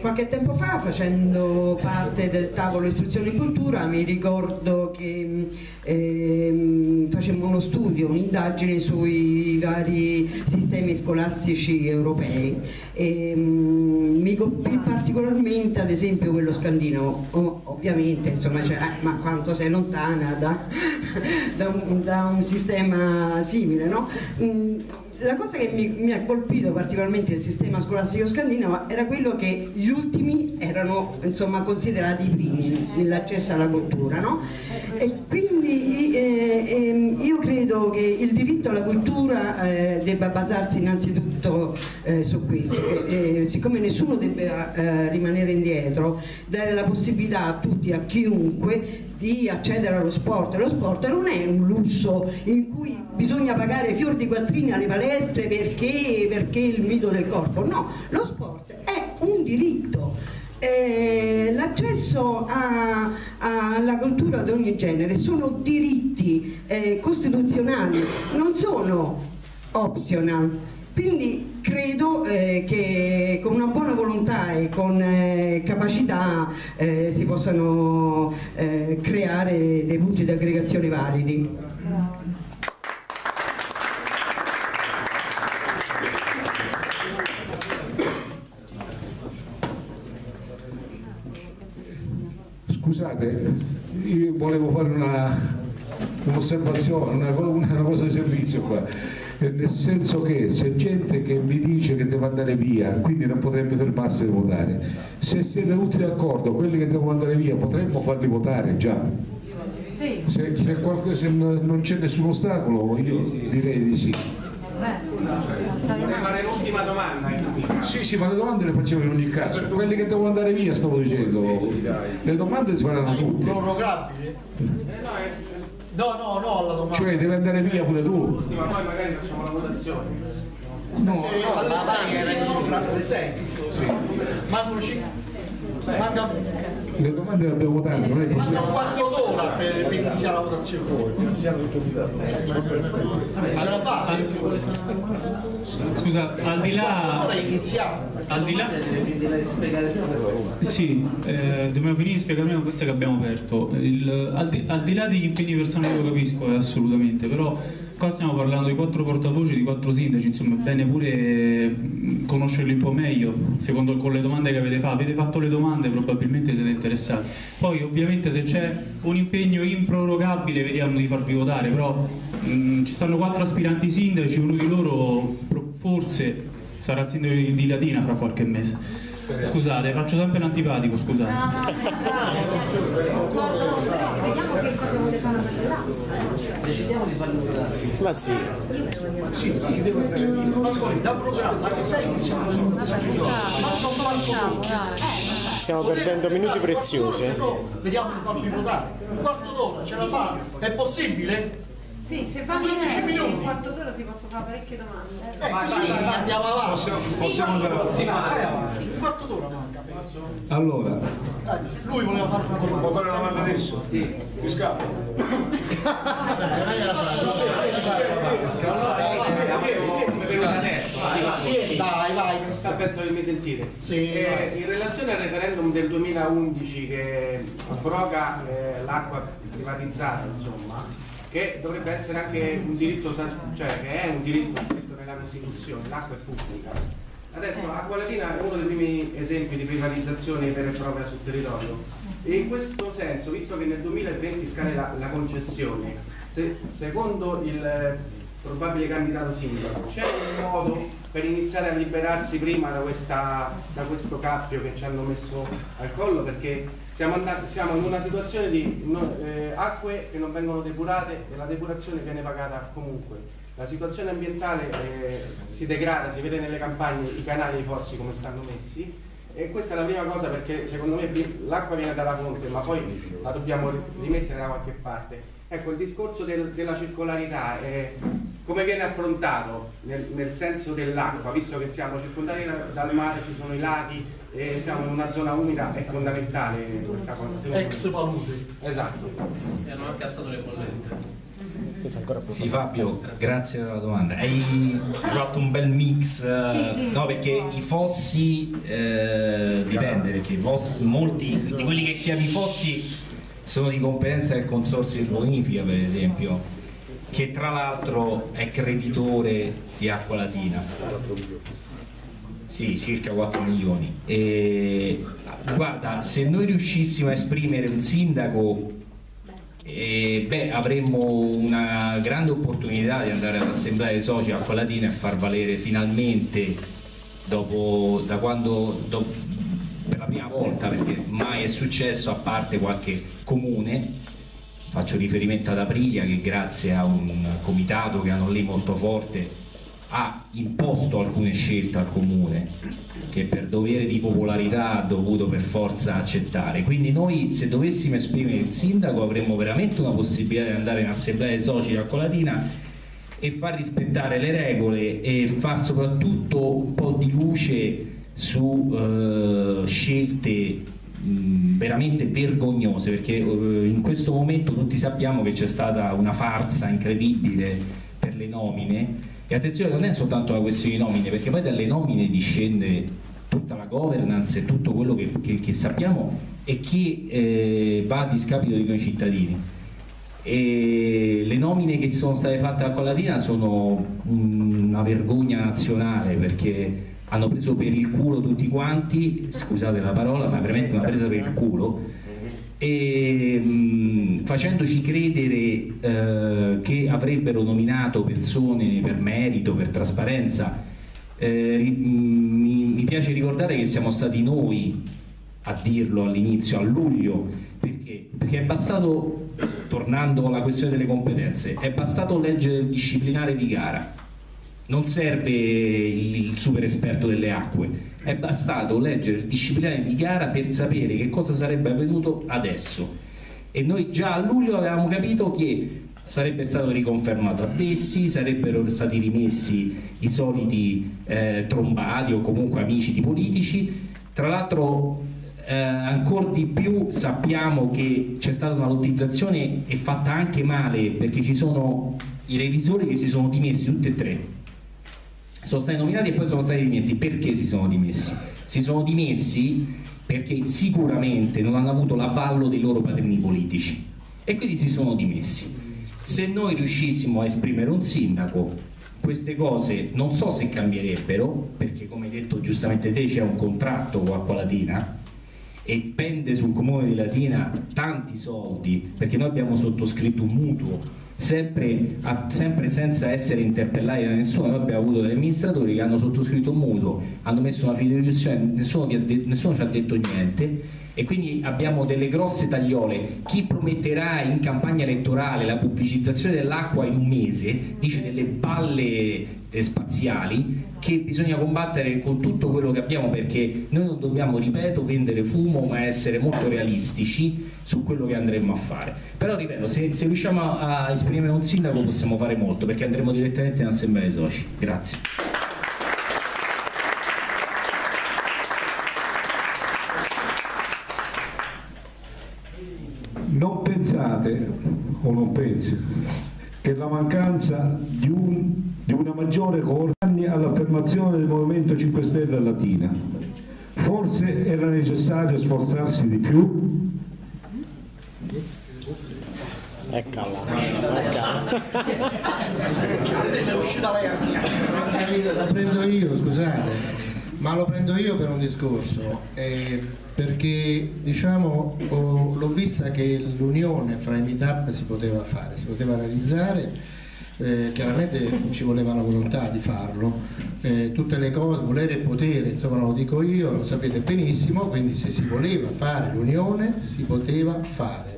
Qualche tempo fa, facendo parte del tavolo istruzione e cultura, mi ricordo che ehm, facemmo uno studio, un'indagine sui vari sistemi scolastici europei. E, mm, mi colpì particolarmente, ad esempio, quello scandinavo. O- ovviamente, insomma, cioè, eh, ma quanto sei lontana da, da un, da un sistema simile, no? Mm, la cosa che mi, mi ha colpito particolarmente del sistema scolastico scandinavo era quello che gli ultimi erano insomma, considerati i primi nell'accesso alla cultura. No? E quindi eh, ehm, io credo che il diritto alla cultura eh, debba basarsi innanzitutto eh, su questo. Eh, siccome nessuno deve eh, rimanere indietro, dare la possibilità a tutti, a chiunque, di accedere allo sport. Lo sport non è un lusso in cui bisogna pagare fior di quattrini alle palestre perché, perché il mito del corpo. No, lo sport è un diritto. Eh, l'accesso alla cultura di ogni genere sono diritti eh, costituzionali, non sono optional. Quindi credo eh, che con una buona volontà e con eh, capacità eh, si possano eh, creare dei punti di aggregazione validi. Scusate, io volevo fare una, un'osservazione, una, co- una cosa di servizio qua, Eh, nel senso che c'è gente che mi dice che deve andare via, quindi non potrebbe fermarsi a votare. Se siete tutti d'accordo, quelli che devono andare via potremmo farli votare già. Se, se qualche- se non non c'è nessun ostacolo, io direi di sì. Vorrei fare l'ultima domanda. Sì, sì, ma le domande le facevo in ogni caso. Quelli che devono andare via, stavo dicendo. Le domande si faranno tutte. Prorogabile? No, no, no alla domanda. Cioè deve andare via pure tu. Ma poi magari facciamo la votazione. No, alle 6 era alle 6. Mancano 5. Manca, le domande le abbiamo votate, non è manca un possibile. quarto d'ora per, per iniziare la votazione. Allora fa, Scusa, al di là, ora iniziamo. al di là sì, eh, dobbiamo finire di spiegare almeno queste che abbiamo aperto. Il- al, di, al di là degli impegni personali lo capisco eh, assolutamente, però qua stiamo parlando di quattro portavoci, di quattro sindaci, insomma è bene pure mh, conoscerli un po' meglio, secondo con le domande che avete fatto. Avete fatto le domande, probabilmente siete interessati. Poi ovviamente se c'è un impegno improrogabile vediamo di farvi votare, però mh, ci stanno quattro aspiranti sindaci, uno di loro forse sarà il sindaco di, di Latina fra qualche mese. Scusate, faccio sempre l'antipatico, scusate. Vediamo che cosa vuole fare la maggioranza. Ma sì, Ascolti, da programma alle 6 iniziamo la votazione. Manca un quarto d'ora. stiamo perdendo minuti preziosi. eh. Vediamo di farvi votare. Un quarto d'ora, ce la fa? È possibile? Sì, se va 15 bene, minuti. in un quarto d'ora si possono fare parecchie domande. Eh sì, andiamo avanti. Possiamo, andare avanti. Un quarto d'ora. Allora, Lui voleva fare una domanda. Può fare una domanda adesso? Mi scappa. Dai, vai vai, sta penso che mi sentite. Sì, Eh, in relazione al referendum del 2011 che abroga eh, l'acqua privatizzata, insomma, che dovrebbe essere anche un diritto, cioè che è un diritto scritto nella Costituzione, l'acqua è pubblica. Adesso Acqua Latina è uno dei primi esempi di privatizzazione vera e propria sul territorio. E in questo senso, visto che nel 2020 scade la, la concessione, se- secondo il eh, probabile candidato sindaco, c'è un modo per iniziare a liberarsi prima da, questa- da questo cappio che ci hanno messo al collo? Perché siamo, andati- siamo in una situazione di no- eh, acque che non vengono depurate e la depurazione viene pagata comunque. La situazione ambientale eh, si degrada, si vede nelle campagne i canali e i fossi come stanno messi e questa è la prima cosa perché secondo me l'acqua viene dalla fonte ma poi la dobbiamo ri- rimettere da qualche parte. Ecco, il discorso del- della circolarità è come viene affrontato nel, nel senso dell'acqua, visto che siamo circondati da- dal mare, ci sono i laghi e siamo in una zona umida, è fondamentale questa cosa. Ex paludi. Esatto. E hanno anche alzato le bollette. Sì Fabio, grazie per la domanda. Hai fatto un bel mix, eh, Sì, sì. no perché i fossi eh, dipende, perché i fossi- molti di quelli che chiami fossi sono di competenza del consorzio di bonifica per esempio, che tra l'altro è creditore di Acqua Latina. Sì, circa 4 milioni. E, guarda, se noi riuscissimo a esprimere un sindaco e beh, avremmo una grande opportunità di andare all'assemblea dei soci a Palatina e far valere finalmente dopo da quando do- per la prima volta perché mai è successo a parte qualche comune faccio riferimento ad Aprilia che grazie a un comitato che hanno lì molto forte ha imposto alcune scelte al comune che per dovere di popolarità ha dovuto per forza accettare. Quindi noi se dovessimo esprimere il sindaco avremmo veramente una possibilità di andare in assemblea dei soci a Colatina e far rispettare le regole e far soprattutto un po' di luce su eh, scelte mh, veramente vergognose perché eh, in questo momento tutti sappiamo che c'è stata una farsa incredibile per le nomine e attenzione non è soltanto una questione di nomine perché poi dalle nomine discende tutta la governance e tutto quello che, che- che sappiamo e che eh, va a discapito di noi cittadini. E le nomine che sono state fatte a Collatina sono una vergogna nazionale perché hanno preso per il culo tutti quanti, scusate la parola, ma veramente una presa per il culo e mh, facendoci credere eh, che avrebbero nominato persone per merito, per trasparenza. Eh, mh, mi, mi piace ricordare che siamo stati noi a dirlo all'inizio, a luglio, perché? Perché è bastato, tornando alla questione delle competenze, è bastato leggere il disciplinare di gara, non serve il, il super esperto delle acque, è bastato leggere il disciplinare di gara per sapere che cosa sarebbe avvenuto adesso. E noi già a luglio avevamo capito che sarebbe stato riconfermato a Dessi, sarebbero stati rimessi i soliti eh, trombati o comunque amici di politici. Tra l'altro eh, ancora di più sappiamo che c'è stata una lottizzazione e fatta anche male perché ci sono i revisori che si sono dimessi tutti e tre sono stati nominati e poi sono stati dimessi. Perché si sono dimessi? Si sono dimessi perché sicuramente non hanno avuto l'avallo dei loro padrini politici e quindi si sono dimessi. Se noi riuscissimo a esprimere un sindaco, queste cose non so se cambierebbero, perché come hai detto giustamente te c'è un contratto con Acqua Latina e pende sul comune di Latina tanti soldi, perché noi abbiamo sottoscritto un mutuo sempre, a- sempre senza essere interpellati da nessuno, noi abbiamo avuto degli amministratori che hanno sottoscritto un mutuo, hanno messo una fiducia, nessuno, nessuno ci ha detto niente e quindi abbiamo delle grosse tagliole. Chi prometterà in campagna elettorale la pubblicizzazione dell'acqua in un mese dice delle balle eh, spaziali che bisogna combattere con tutto quello che abbiamo perché noi non dobbiamo, ripeto, vendere fumo ma essere molto realistici su quello che andremo a fare. Però ripeto, se, se riusciamo a, a esprimere un sindaco possiamo fare molto perché andremo direttamente in assemblea dei soci. Grazie. Non pensate o non pensi che la mancanza di un di una maggiore coordinamento all'affermazione del Movimento 5 Stelle a Latina. Forse era necessario sforzarsi di più? Eccola. Lo prendo io, scusate, ma lo prendo io per un discorso, eh, perché diciamo ho- l'ho vista che l'unione fra i meetup si poteva fare, si poteva realizzare, eh, chiaramente ci voleva la volontà di farlo, eh, tutte le cose, volere e potere, insomma lo dico io, lo sapete benissimo, quindi se si voleva fare l'unione si poteva fare.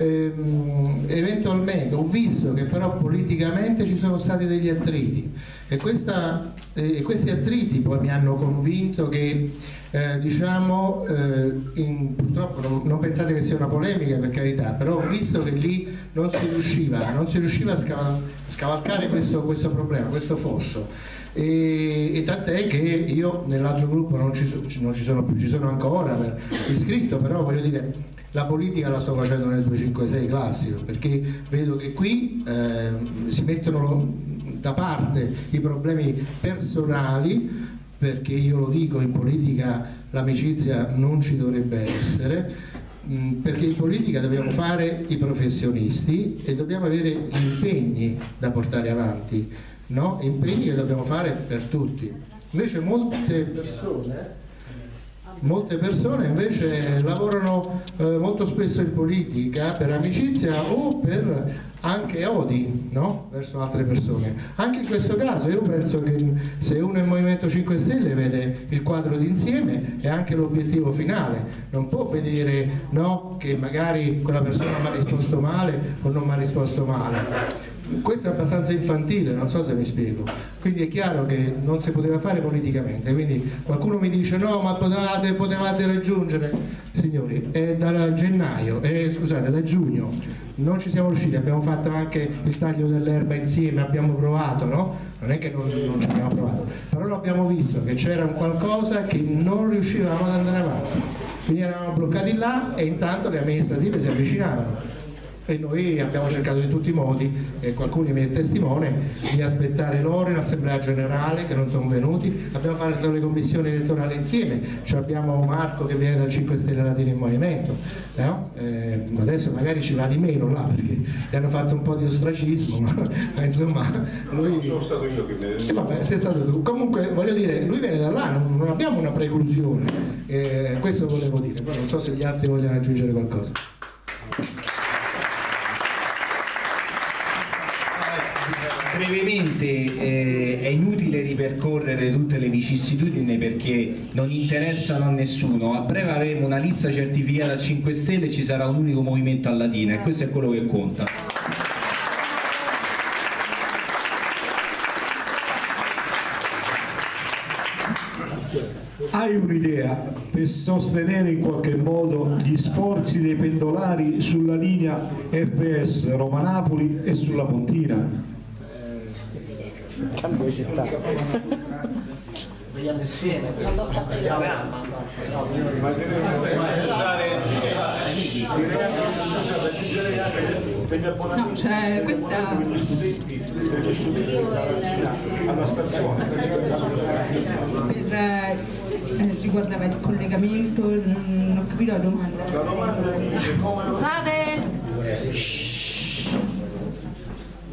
Ehm, eventualmente ho visto che però politicamente ci sono stati degli attriti. E, questa- eh, questi attriti poi mi hanno convinto che eh, diciamo eh, in- purtroppo non, non pensate che sia una polemica per carità però ho visto che lì non si riusciva non si riusciva a scaval- scavalcare questo, questo problema questo fosso. E, e tant'è che io nell'altro gruppo non ci, so- non ci sono più, ci sono ancora per- iscritto, però voglio dire la politica la sto facendo nel 256 classico perché vedo che qui ehm, si mettono da parte i problemi personali perché io lo dico in politica l'amicizia non ci dovrebbe essere mh, perché in politica dobbiamo fare i professionisti e dobbiamo avere impegni da portare avanti, no? impegni che dobbiamo fare per tutti. Invece molte persone Molte persone invece lavorano eh, molto spesso in politica per amicizia o per anche odi no? verso altre persone. Anche in questo caso io penso che se uno è in Movimento 5 Stelle vede il quadro d'insieme e anche l'obiettivo finale, non può vedere no, che magari quella persona mi ha risposto male o non mi ha risposto male. Questo è abbastanza infantile, non so se mi spiego. Quindi è chiaro che non si poteva fare politicamente. Quindi qualcuno mi dice no, ma potevate, potevate raggiungere. Signori, è da gennaio, eh, scusate, da giugno non ci siamo riusciti, abbiamo fatto anche il taglio dell'erba insieme, abbiamo provato, no? Non è che non, non ci abbiamo provato, però abbiamo visto che c'era un qualcosa che non riuscivamo ad andare avanti. Quindi eravamo bloccati là e intanto le amministrative si avvicinavano e noi abbiamo cercato in tutti i modi, e qualcuno mi è testimone, di aspettare loro in assemblea generale che non sono venuti, abbiamo fatto le commissioni elettorali insieme, cioè abbiamo Marco che viene dal 5 Stelle Latino in Movimento, no? Eh, adesso magari ci va di meno là perché gli hanno fatto un po' di ostracismo, ma, ma insomma lui... Sono stato io che me Eh, vabbè, sei stato tu. Comunque voglio dire, lui viene da là, non, non abbiamo una preclusione, Eh, questo volevo dire, poi non so se gli altri vogliono aggiungere qualcosa. Brevemente eh, è inutile ripercorrere tutte le vicissitudini perché non interessano a nessuno. A breve avremo una lista certificata a 5 Stelle e ci sarà un unico movimento a Latina e questo è quello che conta. Hai un'idea per sostenere in qualche modo gli sforzi dei pendolari sulla linea FS Roma-Napoli e sulla Pontina? Cambio città. Vediamo insieme. No, cioè questa alla stazione. per, eh, riguardava il collegamento, non ho capito la domanda. La domanda dice come Scusate,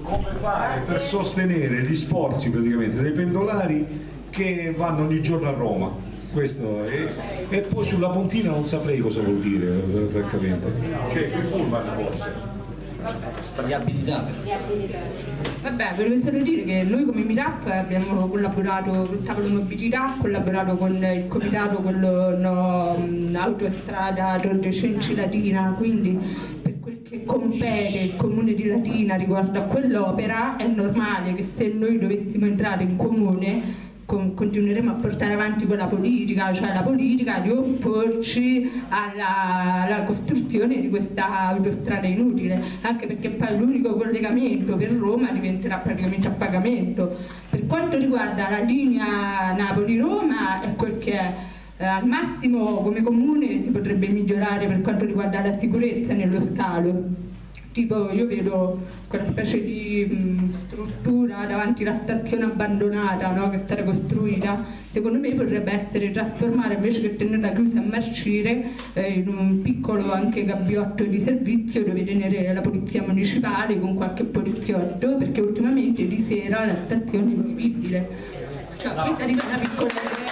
Come fare per sostenere gli sforzi praticamente dei pendolari che vanno ogni giorno a Roma? Questo è, e poi sulla Pontina non saprei cosa vuol dire, eh, francamente. che il pullman forse. Viabilità. Vabbè, volevo solo dire che noi come Meetup abbiamo collaborato col tavolo mobilità, collaborato con il comitato, quello no, mh, autostrada Torre Cenci Latina, quindi che compete il comune di Latina riguardo a quell'opera è normale che se noi dovessimo entrare in comune con- continueremo a portare avanti quella politica, cioè la politica di opporci alla, alla costruzione di questa autostrada inutile, anche perché poi l'unico collegamento per Roma diventerà praticamente a pagamento. Per quanto riguarda la linea Napoli-Roma è quel che è. Eh, al massimo come comune si potrebbe migliorare per quanto riguarda la sicurezza nello scalo. Tipo io vedo quella specie di mh, struttura davanti alla stazione abbandonata no, che è stata costruita, secondo me potrebbe essere trasformata invece che tenerla chiusa a marcire eh, in un piccolo anche gabbiotto di servizio dove tenere la polizia municipale con qualche poliziotto perché ultimamente di sera la stazione è invivibile. Cioè, questa è una piccola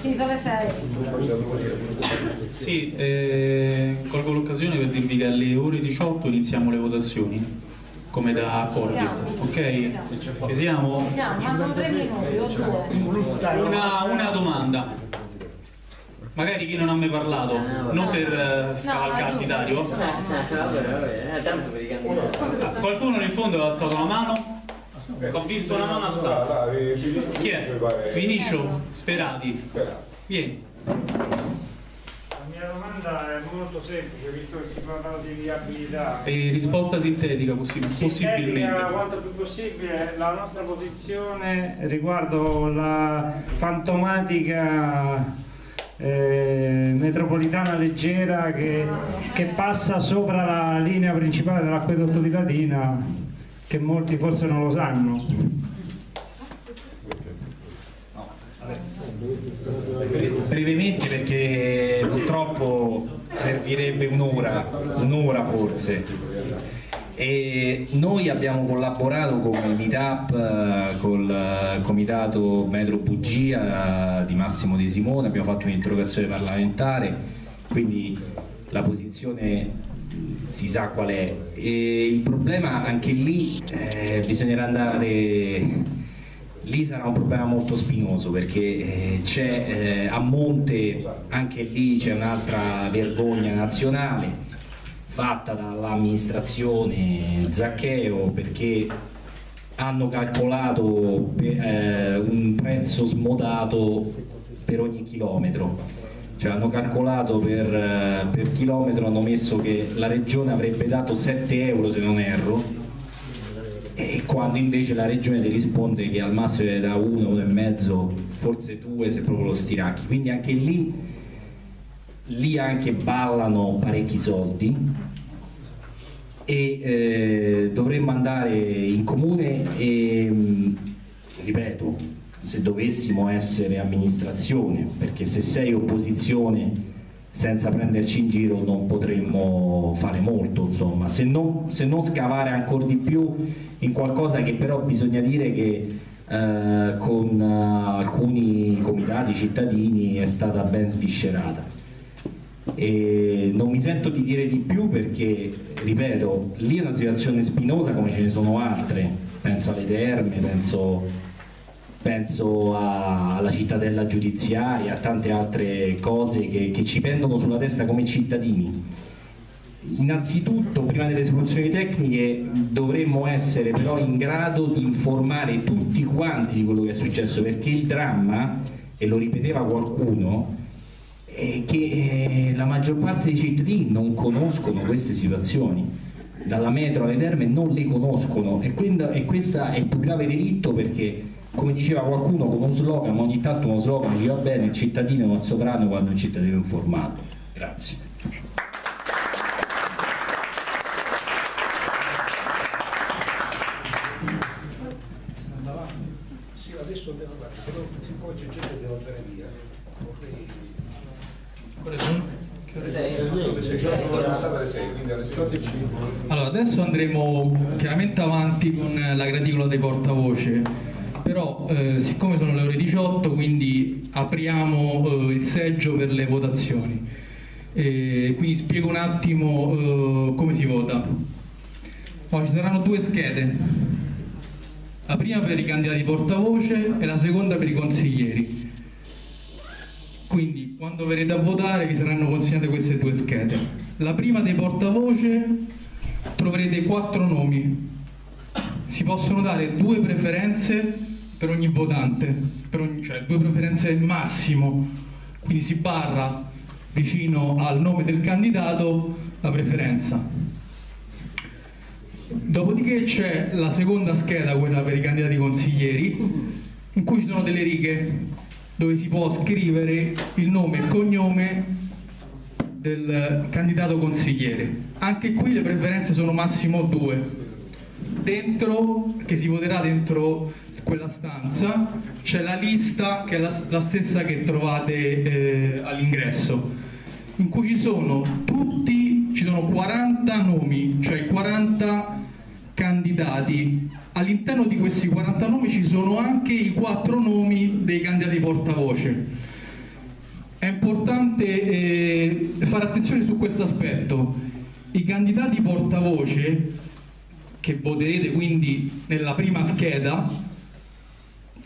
Sì, sono le 6. Sì, eh, colgo l'occasione per dirvi che alle ore 18 iniziamo le votazioni, come da accordi. Ok? Ci siamo? Ci siamo, mancano tre minuti o due. Una, una domanda. Magari chi non ha mai parlato, non per eh, scavalcarti Dario. Qualcuno in fondo ha alzato la mano? Ho visto una mano alzata. Chi è? Vinicio Sperati. Vieni. La mia domanda è molto semplice, visto che si parla di viabilità. E risposta sintetica possi- Sintetica possibilmente. quanto più possibile la nostra posizione riguardo la fantomatica eh, metropolitana leggera che, che passa sopra la linea principale dell'acquedotto di Latina che molti forse non lo sanno. Brevemente perché purtroppo servirebbe un'ora, un'ora forse. E noi abbiamo collaborato come Meetup eh, col eh, comitato Metro Bugia di Massimo De Simone, abbiamo fatto un'interrogazione parlamentare, quindi la posizione si sa qual è. E il problema anche lì eh, bisognerà andare lì sarà un problema molto spinoso perché eh, c'è eh, a monte anche lì c'è un'altra vergogna nazionale fatta dall'amministrazione Zaccheo perché hanno calcolato eh, un prezzo smodato per ogni chilometro cioè hanno calcolato per, eh, per chilometro hanno messo che la regione avrebbe dato 7 euro se non erro e quando invece la regione ti risponde che al massimo è da uno, uno e mezzo, forse due se proprio lo stiracchi. Quindi anche lì, lì anche ballano parecchi soldi e eh, dovremmo andare in comune e mh, ripeto, se dovessimo essere amministrazione, perché se sei opposizione senza prenderci in giro non potremmo fare molto, insomma, se non, se non scavare ancora di più in qualcosa che però bisogna dire che eh, con eh, alcuni comitati cittadini è stata ben sviscerata. E non mi sento di dire di più perché, ripeto, lì è una situazione spinosa come ce ne sono altre, penso alle terme, penso, penso a- alla cittadella giudiziaria, a tante altre cose che, che ci pendono sulla testa come cittadini. Innanzitutto, prima delle soluzioni tecniche, dovremmo essere però in grado di informare tutti quanti di quello che è successo, perché il dramma, e lo ripeteva qualcuno, è che eh, la maggior parte dei cittadini non conoscono queste situazioni. Dalla metro alle terme non le conoscono e, quindi, e questo è il più grave delitto perché, come diceva qualcuno, con uno slogan, ogni tanto uno slogan gli va bene, il cittadino non sovrano quando è un cittadino informato. Grazie. Sì, adesso devo guarda, però siccome c'è gente che deve andare via. Allora, adesso andremo chiaramente avanti con la graticola dei portavoce, però eh, siccome sono le ore 18, quindi apriamo eh, il seggio per le votazioni. E quindi spiego un attimo eh, come si vota. Poi ci saranno due schede, la prima per i candidati portavoce e la seconda per i consiglieri. Quindi quando verrete a votare vi saranno consegnate queste due schede. La prima dei portavoce troverete quattro nomi. Si possono dare due preferenze per ogni votante, per ogni- cioè due preferenze massimo. Quindi si barra vicino al nome del candidato la preferenza. Dopodiché c'è la seconda scheda, quella per i candidati consiglieri, in cui ci sono delle righe dove si può scrivere il nome e cognome del candidato consigliere. Anche qui le preferenze sono massimo due. Dentro, che si voterà dentro quella stanza, c'è la lista che è la, la stessa che trovate eh, all'ingresso, in cui ci sono tutti, ci sono 40 nomi, cioè 40 candidati. All'interno di questi 40 nomi ci sono anche i quattro nomi dei candidati portavoce. È importante eh, fare attenzione su questo aspetto. I candidati portavoce, che voterete quindi nella prima scheda,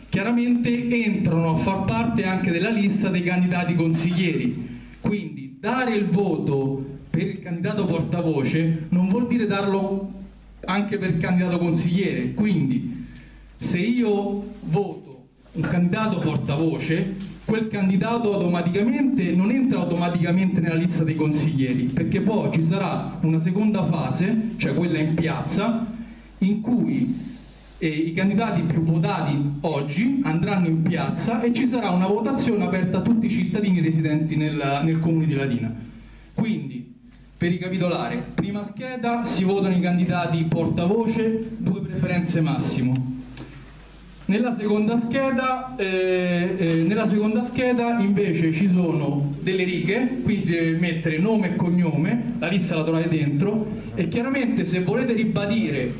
chiaramente entrano a far parte anche della lista dei candidati consiglieri. Quindi dare il voto per il candidato portavoce non vuol dire darlo anche per il candidato consigliere. Quindi se io voto un candidato portavoce, quel candidato automaticamente non entra automaticamente nella lista dei consiglieri, perché poi ci sarà una seconda fase, cioè quella in piazza, in cui eh, i candidati più votati oggi andranno in piazza e ci sarà una votazione aperta a tutti i cittadini residenti nel, nel comune di Latina. Quindi, per ricapitolare, prima scheda si votano i candidati portavoce, due preferenze massimo. Nella seconda, scheda, eh, eh, nella seconda scheda invece ci sono delle righe, qui si deve mettere nome e cognome, la lista la trovate dentro e chiaramente se volete ribadire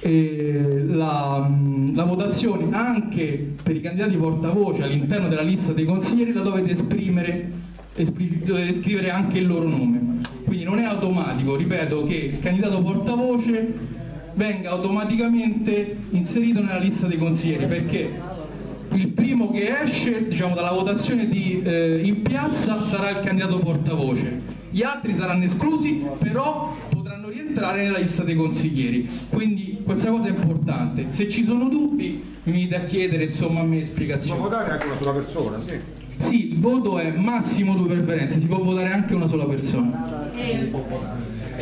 eh, la, la, votazione anche per i candidati portavoce all'interno della lista dei consiglieri la dovete esprimere, dovete scrivere anche il loro nome. Quindi non è automatico, ripeto, che il candidato portavoce venga automaticamente inserito nella lista dei consiglieri perché il primo che esce diciamo, dalla votazione di, eh, in piazza sarà il candidato portavoce gli altri saranno esclusi però potranno rientrare nella lista dei consiglieri quindi questa cosa è importante se ci sono dubbi mi venite a chiedere insomma a me spiegazioni Ma votare anche una sola persona, sì. sì, il voto è massimo due preferenze, si può votare anche una sola persona.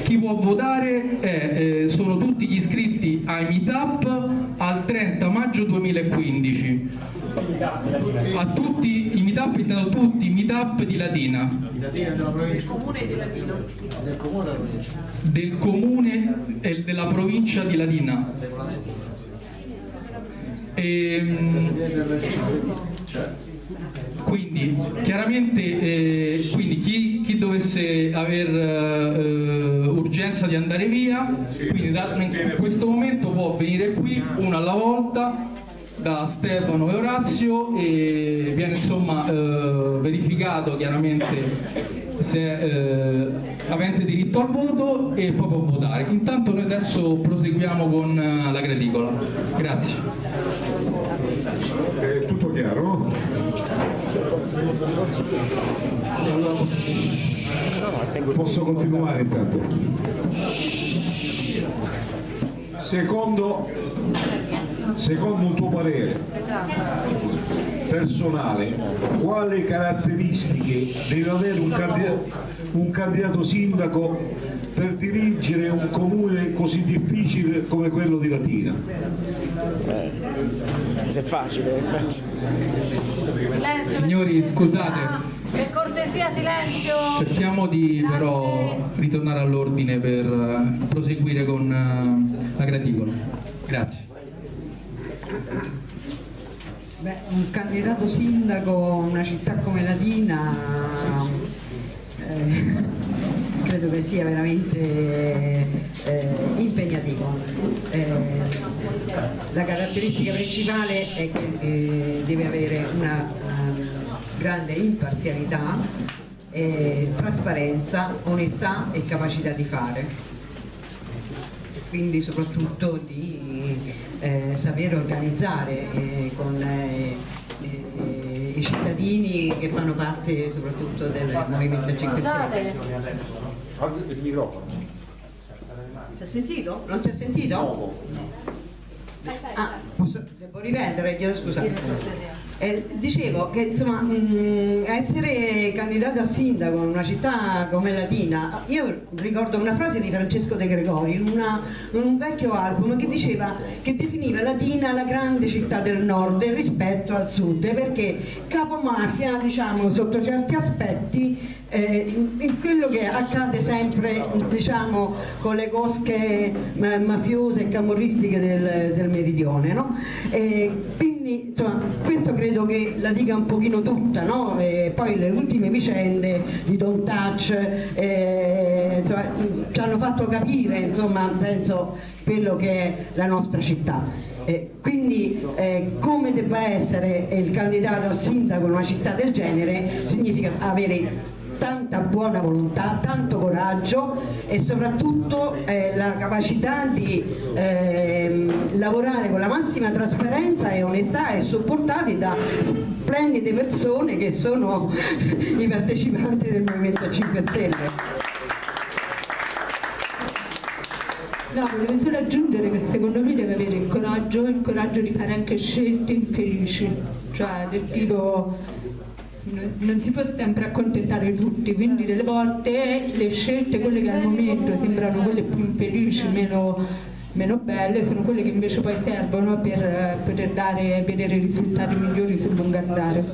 Chi può votare è, eh, sono tutti gli iscritti ai meetup al 30 maggio 2015. A tutti i meetup, tutti i meetup di Latina. comune di Latino. Del comune della provincia. Del comune e della provincia di Latina. Ehm, quindi chiaramente eh, quindi chi, chi dovesse aver eh, urgenza di andare via quindi da, in questo momento può venire qui uno alla volta da Stefano e Orazio e viene insomma eh, verificato chiaramente se eh, avente diritto al voto e poi può votare. Intanto noi adesso proseguiamo con eh, la graticola grazie. È tutto chiaro? Posso continuare intanto? Secondo, secondo un tuo parere personale, quali caratteristiche deve avere un candidato, un candidato sindaco per dirigere un comune così difficile come quello di Latina? Se è facile. Silenzio. signori scusate Per cortesia, silenzio. Cerchiamo di però ritornare all'ordine per eh, proseguire con eh, la graticola. Grazie. Beh, un candidato sindaco in una città come Latina eh, credo che sia veramente eh, impegnativo. Eh, la caratteristica principale è che eh, deve avere una, una grande imparzialità, eh, trasparenza, onestà e capacità di fare quindi soprattutto di eh, saper organizzare eh, con eh, eh, i cittadini che fanno parte soprattutto del Movimento 5 Scusate. Stelle. Alzi il microfono. Si è sentito? Non si è sentito? Ah, devo ripetere, chiedo scusa. Eh, dicevo che insomma mh, essere candidato a sindaco in una città come Latina, io ricordo una frase di Francesco De Gregori in, una- in un vecchio album che diceva che definiva Latina la grande città del nord rispetto al sud perché capomafia diciamo sotto certi aspetti eh, quello che accade sempre diciamo con le cosche ma- mafiose e camorristiche del, del meridione no? E quindi insomma, questo credo che la dica un pochino tutta no? E poi le ultime vicende di Don't Touch eh, insomma, ci hanno fatto capire insomma, penso quello che è la nostra città eh, quindi eh, come debba essere il candidato a sindaco in una città del genere significa avere tanta buona volontà, tanto coraggio e soprattutto eh, la capacità di ehm, lavorare con la massima trasparenza e onestà e supportati da splendide persone che sono i partecipanti del Movimento 5 Stelle. No, volevo solo aggiungere che secondo me deve avere il coraggio, il coraggio di fare anche scelte infelici, cioè del tipo non, non si può sempre accontentare tutti, quindi delle volte le scelte, quelle che al momento sembrano quelle più infelici, meno, meno belle, sono quelle che invece poi servono per eh, poter dare, vedere risultati migliori sul lungo andare.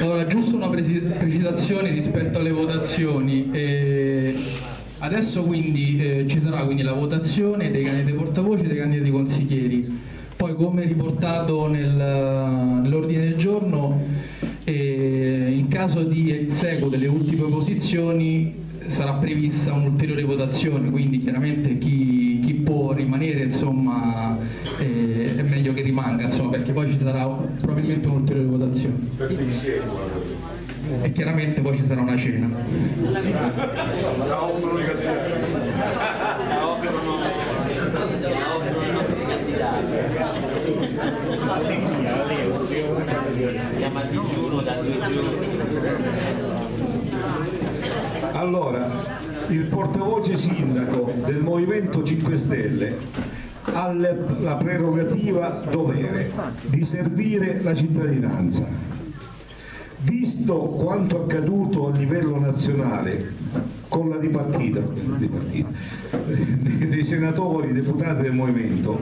Allora, giusto una precisazione rispetto alle votazioni. Eh, adesso quindi eh, ci sarà quindi la votazione dei candidati portavoce e dei candidati consiglieri. Poi come riportato nel- nell'ordine del giorno, eh, in caso di ex equo delle ultime posizioni sarà prevista un'ulteriore votazione, quindi chiaramente chi, chi può rimanere insomma, eh, è meglio che rimanga, insomma, perché poi ci sarà probabilmente un'ulteriore votazione. E chiaramente poi ci sarà una cena. Allora, il portavoce sindaco del Movimento 5 Stelle ha la prerogativa dovere di servire la cittadinanza. Visto quanto accaduto a livello nazionale con la dipartita, dipartita, dei senatori, deputati del Movimento,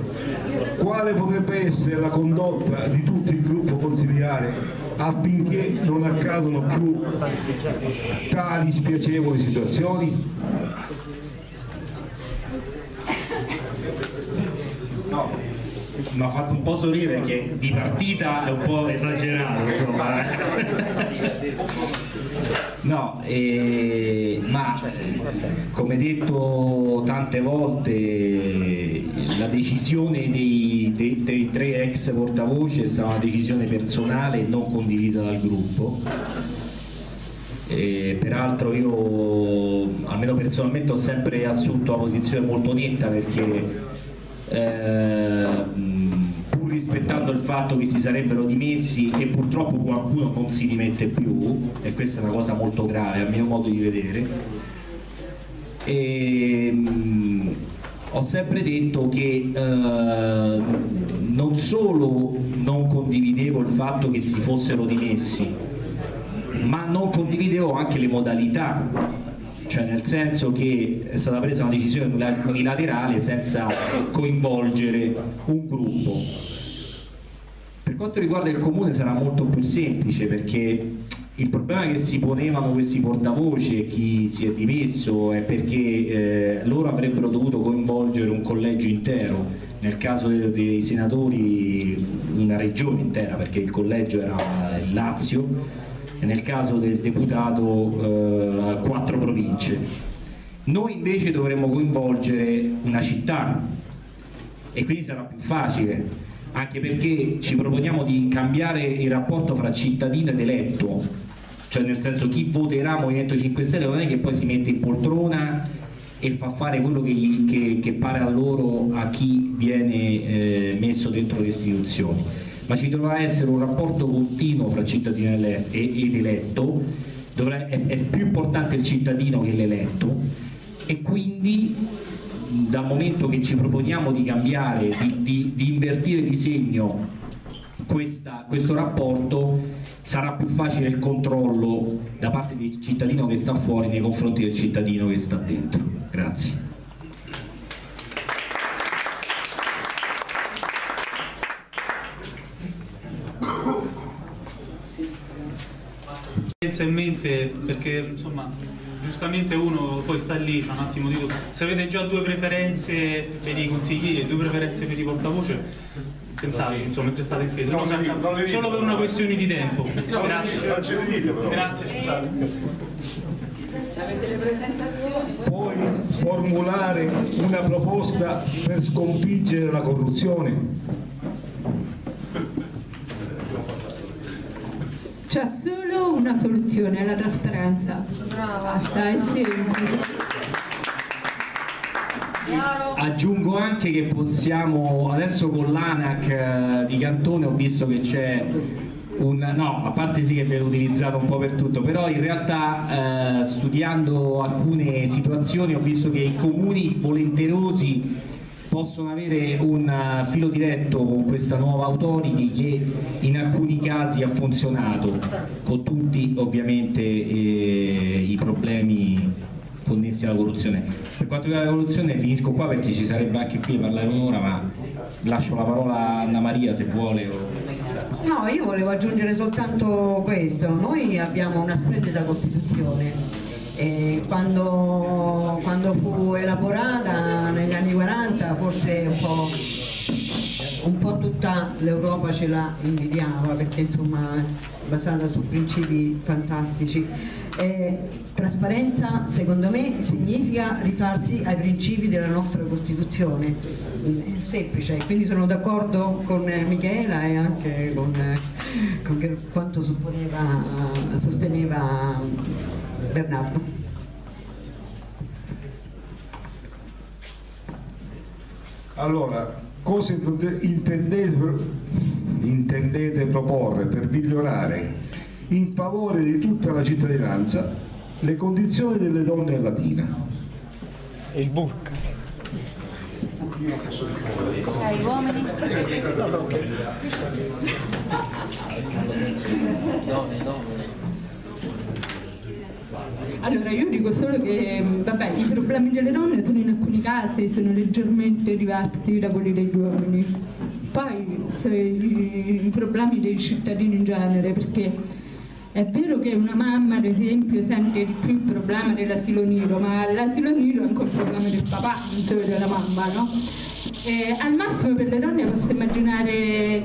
quale potrebbe essere la condotta di tutto il gruppo consigliare affinché non accadano più tali spiacevoli situazioni? No, mi ha fatto un po' sorridere perché di partita è un po' esagerato, insomma. eh. No, eh, ma come detto tante volte la decisione dei, dei- dei tre ex portavoce è stata una decisione personale e non condivisa dal gruppo. E peraltro io, almeno personalmente, ho sempre assunto una posizione molto netta perché eh, pur rispettando il fatto che si sarebbero dimessi e purtroppo qualcuno non si dimette più, e questa è una cosa molto grave a mio modo di vedere, e, mh, ho sempre detto che eh, non solo non condividevo il fatto che si fossero dimessi, ma non condividevo anche le modalità, cioè nel senso che è stata presa una decisione unilaterale senza coinvolgere un gruppo. Quanto riguarda il comune sarà molto più semplice perché il problema che si ponevano questi portavoce, chi si è dimesso, è perché eh, loro avrebbero dovuto coinvolgere un collegio intero, nel caso dei, dei senatori una regione intera perché il collegio era il Lazio e nel caso del deputato eh, quattro province. Noi invece dovremmo coinvolgere una città e quindi sarà più facile, anche perché ci proponiamo di cambiare il rapporto fra cittadino ed eletto, cioè nel senso chi voterà Movimento 5 Stelle non è che poi si mette in poltrona e fa fare quello che, gli- che- che pare a loro a chi viene eh, messo dentro le istituzioni, ma ci dovrà essere un rapporto continuo fra cittadino ed eletto, dovrà- è, è più importante il cittadino che l'eletto. E quindi dal momento che ci proponiamo di cambiare, di, di- di invertire di segno questa- questo rapporto, sarà più facile il controllo da parte del cittadino che sta fuori nei confronti del cittadino che sta dentro. Grazie. In mente perché insomma giustamente uno poi sta lì, c'ha un attimo di tutto. Se avete già due preferenze per i consiglieri e due preferenze per i portavoce, pensateci, insomma, mentre state in peso, no, dite, solo per una però. questione di tempo. No, Grazie. Grazie, scusate. Avete le presentazioni? Puoi formulare una proposta per sconfiggere la corruzione? C'è solo una soluzione, la trasparenza. Basta, è semplice. Aggiungo anche che possiamo, adesso con l'ANAC eh, di Cantone ho visto che c'è un, no, a parte sì che viene utilizzato un po' per tutto, però in realtà eh, studiando alcune situazioni ho visto che i comuni volenterosi possono avere un eh, filo diretto con questa nuova authority che in alcuni casi ha funzionato, con tutti ovviamente eh, i problemi connessi alla corruzione. Per quanto riguarda la corruzione finisco qua perché ci sarebbe anche qui a parlare un'ora, ma lascio la parola a Anna Maria se vuole. No, io volevo aggiungere soltanto questo. Noi abbiamo una splendida Costituzione. Quando, quando fu elaborata negli anni 40 forse un po', un po' tutta l'Europa ce la invidiava perché insomma è basata su principi fantastici. E trasparenza secondo me significa rifarsi ai principi della nostra Costituzione. È semplice, quindi sono d'accordo con Michela e anche con, con quanto sosteneva Bernardo. Allora, cosa intende- intendete, intendete proporre per migliorare in favore di tutta la cittadinanza le condizioni delle donne in Latina? Il burka. Eh, gli uomini? Allora io dico solo che vabbè, i problemi delle donne sono in alcuni casi sono leggermente diversi da quelli degli uomini. Poi i, problemi dei cittadini in genere, perché è vero che una mamma ad esempio sente di più il problema dell'asilo nido, ma l'asilo nido è anche un problema del papà, non solo della mamma, no? E al massimo per le donne posso immaginare,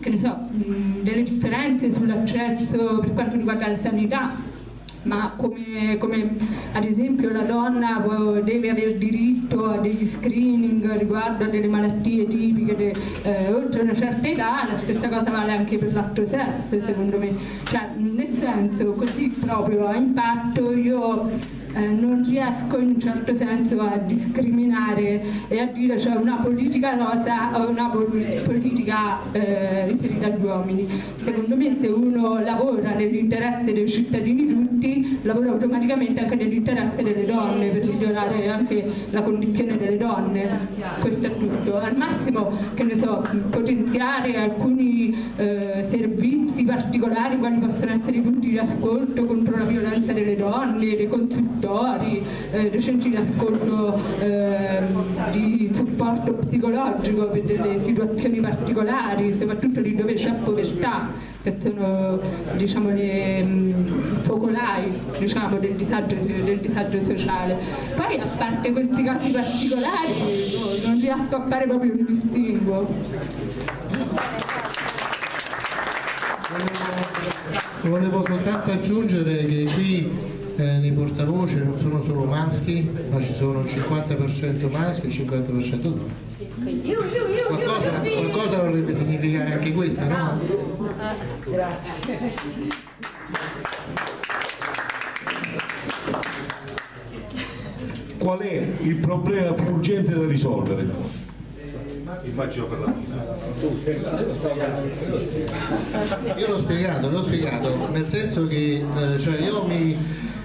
che ne so, mh, delle differenze sull'accesso per quanto riguarda la sanità, ma come, come, ad esempio la donna deve avere diritto a degli screening riguardo a delle malattie tipiche de- eh, oltre una certa età, la stessa cosa vale anche per l'atto sesso secondo me, cioè nel senso così proprio a impatto io eh, non riesco in un certo senso a discriminare e a dire c'è una politica rosa o una pol- politica eh, riferita agli uomini. Secondo me se uno lavora nell'interesse dei cittadini tutti, lavora automaticamente anche nell'interesse delle donne per migliorare anche la condizione delle donne. Questo è tutto. Al massimo, che ne so, potenziare alcuni eh, servizi particolari quali possono essere i punti di ascolto contro la violenza delle donne, dei consultori, eh, di ascolto ehm, di supporto psicologico per delle situazioni particolari, soprattutto lì dove c'è povertà, che sono diciamo, le mh, focolai diciamo, del, disagio, del disagio sociale. Poi a parte questi casi particolari no, non riesco a fare proprio un distinguo. Volevo soltanto aggiungere che qui eh, nei portavoce non sono solo maschi, ma ci sono il 50% maschi e il 50% donne. Qualcosa, qualcosa vorrebbe significare anche questo, no? Grazie. Qual è il problema più urgente da risolvere? Immagino per la Io l'ho spiegato, l'ho spiegato, nel senso che eh, cioè io mi,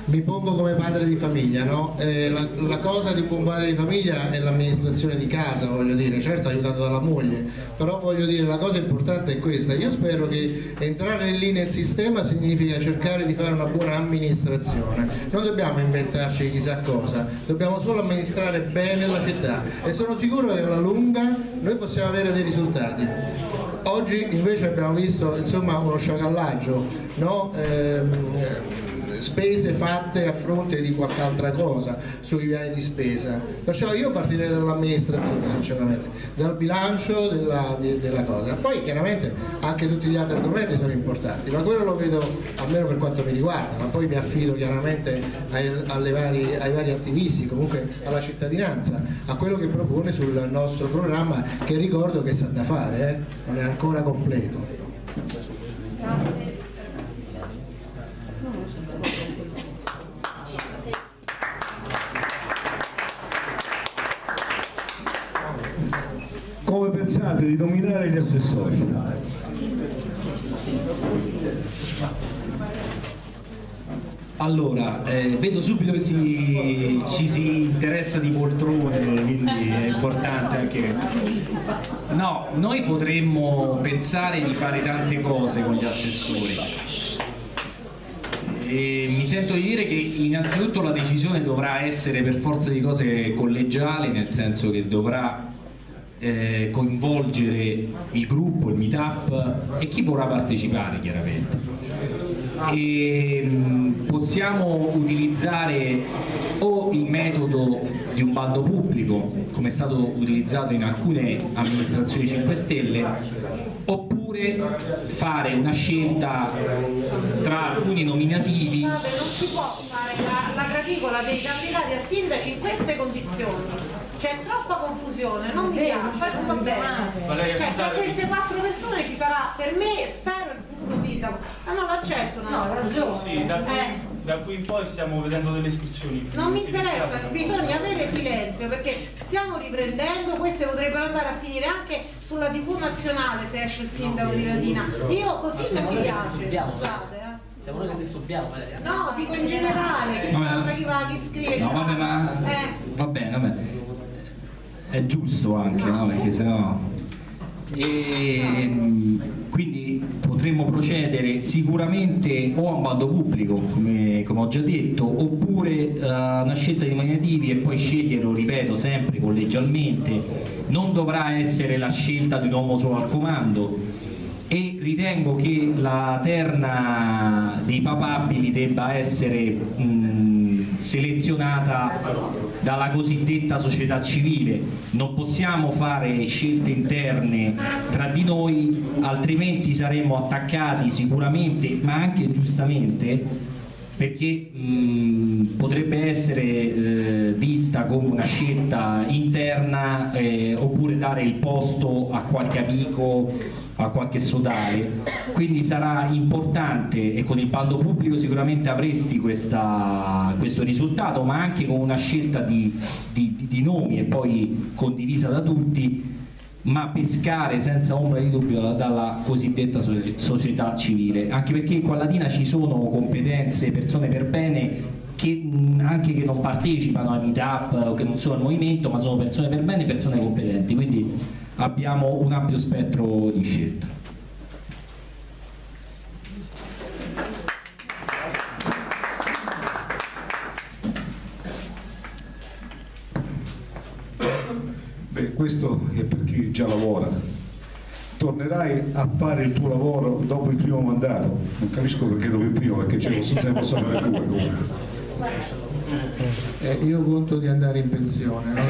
mi pongo come padre di famiglia, no? Eh, la, la cosa di buon padre di famiglia è l'amministrazione di casa, voglio dire, certo aiutato dalla moglie, però voglio dire la cosa importante è questa, io spero che entrare lì nel sistema significa cercare di fare una buona amministrazione, non dobbiamo inventarci chissà cosa, dobbiamo solo amministrare bene la città e sono sicuro che alla lunga noi possiamo avere dei risultati. Oggi invece abbiamo visto insomma, uno sciacallaggio, no? Ehm, spese fatte a fronte di qualche altra cosa sui piani di spesa. Perciò io partirei dall'amministrazione sinceramente, dal bilancio della, di- della cosa. Poi chiaramente anche tutti gli altri argomenti sono importanti, ma quello lo vedo almeno per quanto mi riguarda, ma poi mi affido chiaramente ai, vari, ai vari attivisti, comunque alla cittadinanza, a quello che propone sul nostro programma che ricordo che sta da fare, eh, non è ancora completo. Come pensate di nominare gli assessori? Allora, eh, vedo subito che si- ci si interessa di poltrone, quindi è importante anche. No, noi potremmo pensare di fare tante cose con gli assessori. E mi sento di dire che innanzitutto la decisione dovrà essere per forza di cose collegiale, nel senso che dovrà eh, coinvolgere il gruppo, il meetup e chi vorrà partecipare chiaramente. E, mh, possiamo utilizzare o il metodo di un bando pubblico, come è stato utilizzato in alcune amministrazioni 5 Stelle, oppure fare una scelta tra alcuni nominativi non si può fare la, la graticola dei candidati a sindaci in queste condizioni. C'è troppa confusione, non mi piace, non va bene. Cioè, tra queste quattro persone ci sarà, per me, spero il futuro sindaco. Ah no, l'accetto, no, ha ragione. Sì, da qui, Eh, da qui in poi stiamo vedendo delle iscrizioni. non mi interessa, bisogna avere silenzio perché stiamo riprendendo, queste potrebbero andare a finire anche sulla tv nazionale se esce il sindaco di Latina. Io così Ma non mi che piace, disturbiamo. scusate. eh. Siamo noi che disturbiamo, Valeria. No, dico in generale, chi No, passa, eh. chi va, chi scrive. No, vabbè, va. ma Eh. va bene, va bene. È giusto anche, no? Perché sennò. E, mh, quindi potremmo procedere sicuramente o a un bando pubblico, come, come ho già detto, oppure a una scelta di nominativi e poi scegliere, ripeto, sempre collegialmente. Non dovrà essere la scelta di un uomo solo al comando, e ritengo che la terna dei papabili debba essere mh, selezionata dalla cosiddetta società civile. Non possiamo fare scelte interne tra di noi, altrimenti saremmo attaccati sicuramente, ma anche giustamente, perché mh, potrebbe essere eh, vista come una scelta interna eh, oppure dare il posto a qualche amico a qualche sodale. Quindi sarà importante e con il bando pubblico sicuramente avresti questa- questo risultato ma anche con una scelta di, di- di- nomi e poi condivisa da tutti ma pescare senza ombra di dubbio dalla, cosiddetta so- società civile, anche perché in Quallatina ci sono competenze, persone per bene che mh, anche che non partecipano ai meetup o che non sono al movimento, ma sono persone per bene persone competenti, quindi abbiamo un ampio spettro di scelta. Beh, questo è chi già lavora. Tornerai a fare il tuo lavoro dopo il primo mandato? Non capisco perché dopo il primo, perché ce ne possono avere due comunque. Eh, io conto di andare in pensione. no?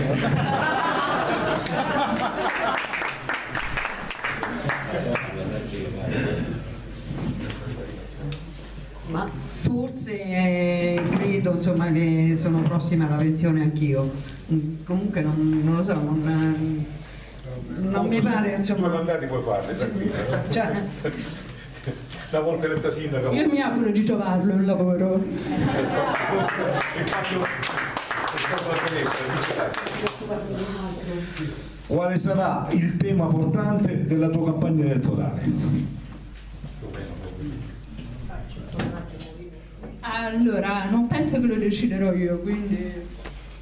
Ma forse eh, credo insomma, che sono prossima alla pensione anch'io. Mm, Comunque non, non lo so, non, non mi pare Due insomma. mandati puoi farli, tranquillo. Cioè, Una volta eletta sindaco. Io mi auguro di trovarlo il lavoro. Quale sarà il tema portante della tua campagna elettorale? allora non penso che lo deciderò io, quindi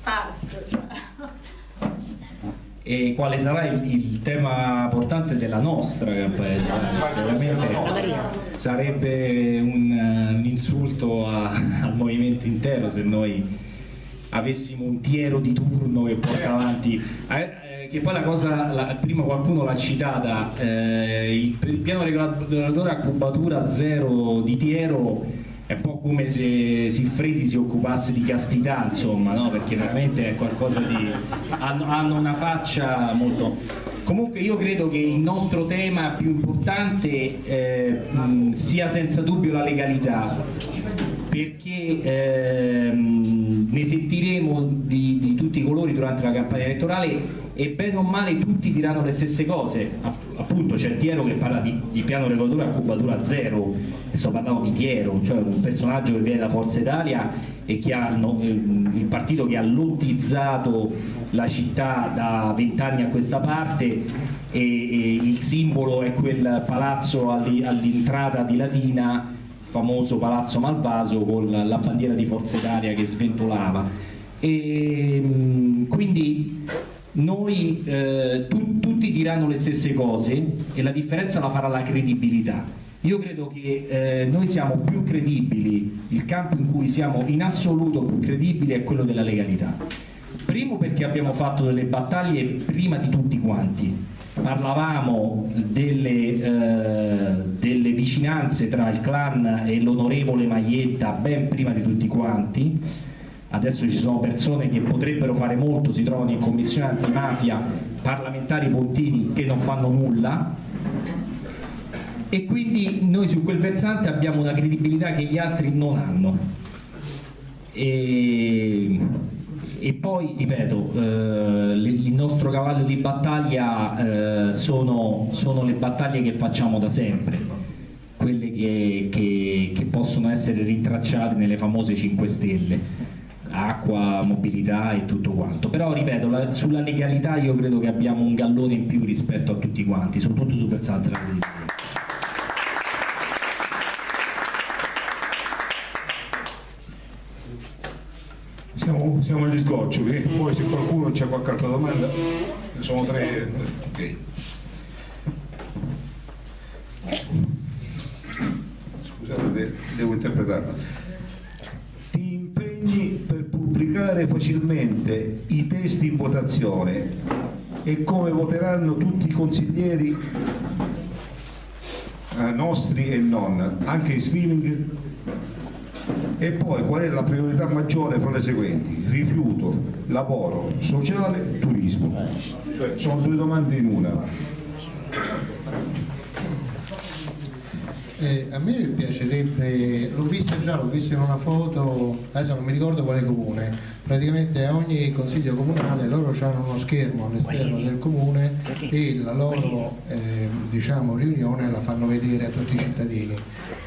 passo. E quale sarà il, il tema portante della nostra campagna? Veramente sarebbe un, un insulto a- al movimento intero se noi avessimo un tiero di turno che porta avanti. Eh, eh, che poi la cosa, la- prima qualcuno l'ha citata, eh, il, il piano regolatore a cubatura zero di tiero è un po' come se Siffredi si occupasse di castità, insomma, no? perché veramente è qualcosa di... hanno, una faccia molto... Comunque io credo che il nostro tema più importante eh, sia senza dubbio la legalità, perché ehm, ne sentiremo di, di tutti i colori durante la campagna elettorale e bene o male tutti diranno le stesse cose. App- Appunto c'è Tiero che parla di, di piano regolatore a cubatura zero e sto parlando di Tiero, cioè un personaggio che viene da Forza Italia e che ha no- ehm, il partito che ha lottizzato la città da vent'anni a questa parte e, e il simbolo è quel palazzo all'entrata di Latina famoso Palazzo Malvaso con la bandiera di Forza Italia che sventolava. E, mh, quindi noi eh, tu- tutti diranno le stesse cose e la differenza la farà la credibilità. Io credo che eh, noi siamo più credibili, il campo in cui siamo in assoluto più credibili è quello della legalità. Primo perché abbiamo fatto delle battaglie prima di tutti quanti. Parlavamo delle, eh, delle vicinanze tra il clan e l'onorevole Maglietta ben prima di tutti quanti. Adesso ci sono persone che potrebbero fare molto, si trovano in commissione antimafia, parlamentari pontini che non fanno nulla. E quindi noi su quel versante abbiamo una credibilità che gli altri non hanno. E, e poi, ripeto, eh, il nostro cavallo di battaglia eh, sono, sono le battaglie che facciamo da sempre, quelle che, che- che possono essere rintracciate nelle famose 5 Stelle, acqua, mobilità e tutto quanto. Però, ripeto, la- sulla legalità io credo che abbiamo un gallone in più rispetto a tutti quanti, soprattutto sul versante della credibilità. Siamo, siamo agli sgoccioli, poi se qualcuno c'è qualche altra domanda, ne sono tre. ok. Scusate, de- devo interpretarla. Impegni per pubblicare facilmente i testi in votazione e come voteranno tutti i consiglieri eh, nostri e non, anche in streaming e poi qual è la priorità maggiore fra le seguenti? Rifiuto, lavoro, sociale, turismo. Cioè sono due domande in una. Eh, a me piacerebbe, l'ho vista già, l'ho vista in una foto, adesso non mi ricordo quale comune, praticamente a ogni consiglio comunale loro hanno uno schermo all'esterno del comune e la loro eh, diciamo, riunione la fanno vedere a tutti i cittadini.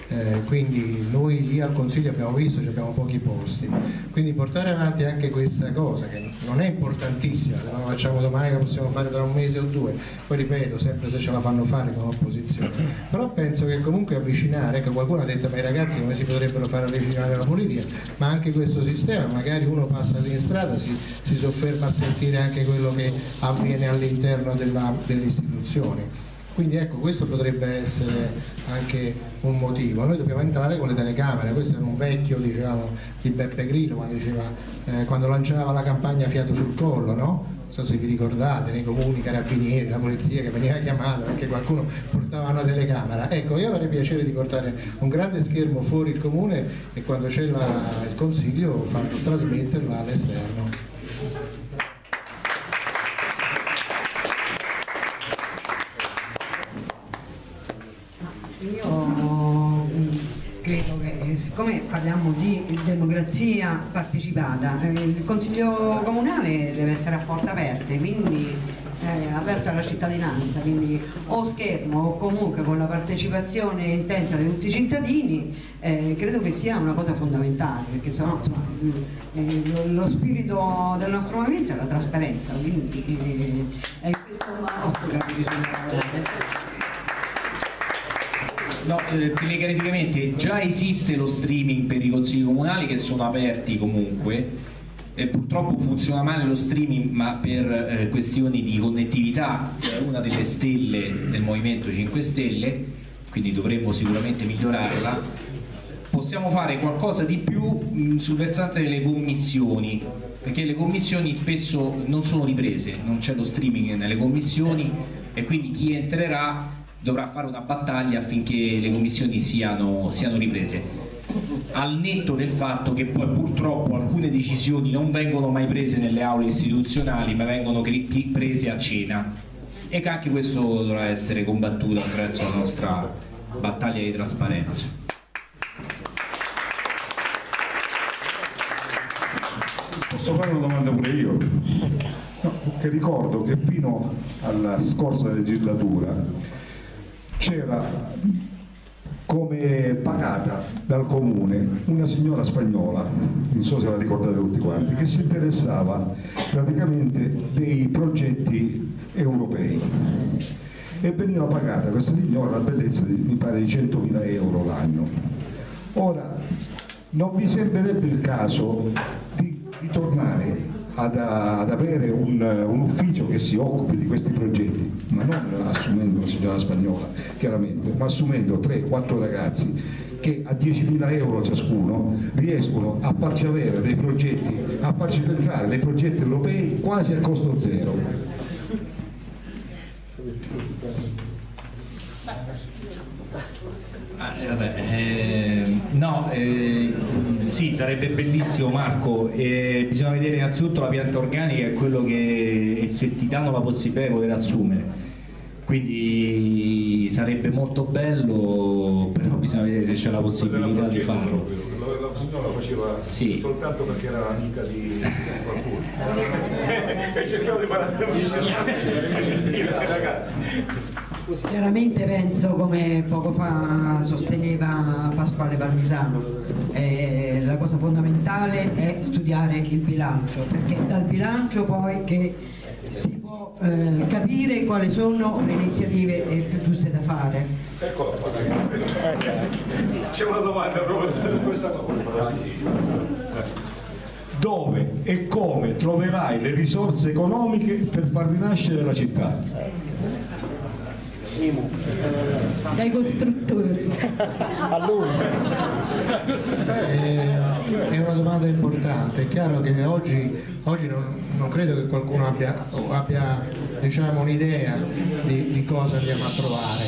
Eh, quindi noi lì al consiglio abbiamo visto che abbiamo pochi posti, quindi portare avanti anche questa cosa che non è importantissima, se non la facciamo domani la possiamo fare tra un mese o due, poi ripeto sempre se ce la fanno fare come opposizione, però penso che comunque avvicinare, ecco qualcuno ha detto ma i ragazzi come si potrebbero fare avvicinare alla politica, ma anche questo sistema, magari uno passa lì in strada, si, si sofferma a sentire anche quello che avviene all'interno delle istituzioni. Quindi ecco, questo potrebbe essere anche un motivo. Noi dobbiamo entrare con le telecamere, questo era un vecchio diciamo, di Beppe Grillo quando, diceva, eh, quando lanciava la campagna Fiato sul collo, no? Non so se vi ricordate, nei comuni, carabinieri, la polizia che veniva chiamata perché qualcuno portava una telecamera. Ecco, io avrei piacere di portare un grande schermo fuori il comune e quando c'è il consiglio farlo trasmetterla all'esterno. Io mm, credo che eh, siccome parliamo di democrazia partecipata, eh, il Consiglio Comunale deve essere a porte aperte, quindi eh, aperto alla cittadinanza, quindi o schermo o comunque con la partecipazione intensa di tutti i cittadini, eh, credo che sia una cosa fondamentale, perché sennò insomma, mm, eh, lo, lo spirito del nostro movimento è la trasparenza, quindi eh, è questo che bisogna No, eh, già esiste lo streaming per i consigli comunali che sono aperti comunque. E purtroppo funziona male lo streaming, ma per eh, questioni di connettività è una delle stelle del Movimento 5 Stelle, quindi dovremmo sicuramente migliorarla. Possiamo fare qualcosa di più mh, sul versante delle commissioni, perché le commissioni spesso non sono riprese, non c'è lo streaming nelle commissioni e quindi chi entrerà dovrà fare una battaglia affinché le commissioni siano, siano riprese. Al netto del fatto che poi purtroppo alcune decisioni non vengono mai prese nelle aule istituzionali, ma vengono prese a cena e che anche questo dovrà essere combattuto attraverso la nostra battaglia di trasparenza. Posso fare una domanda pure io? No, perché ricordo che fino alla scorsa legislatura c'era come pagata dal comune una signora spagnola, non so se la ricordate tutti quanti, che si interessava praticamente dei progetti europei e veniva pagata questa signora la bellezza di, mi pare di 100.000 euro l'anno. Ora, non vi sembrerebbe il caso di, di tornare ad, ad avere un, un ufficio che si occupi di questi progetti, ma non assumendo una signora spagnola, chiaramente, ma assumendo 3-4 ragazzi che a 10.000 euro ciascuno riescono a farci avere dei progetti, a farci entrare dei progetti europei quasi a costo zero. Ah, eh, vabbè, eh, no, eh, sì, sarebbe bellissimo Marco, eh, bisogna vedere innanzitutto la pianta organica e quello che e se ti danno la possibilità di poter assumere, quindi sarebbe molto bello, però bisogna vedere se c'è la possibilità di farlo. La signora faceva Sì. soltanto perché era amica di qualcuno e cercava di parlare con i ragazzi. Chiaramente penso, come poco fa sosteneva Pasquale Parmisano, eh, la cosa fondamentale è studiare il bilancio, perché è dal bilancio poi che si può eh, capire quali sono le iniziative eh, più giuste da fare. Qua. C'è una domanda proprio da questa cosa. Dove e come troverai le risorse economiche per far rinascere la città? Dai costruttori. A lui. Eh, è una domanda importante, è chiaro che oggi, oggi non, non credo che qualcuno abbia, abbia diciamo, un'idea di, di cosa andiamo a trovare.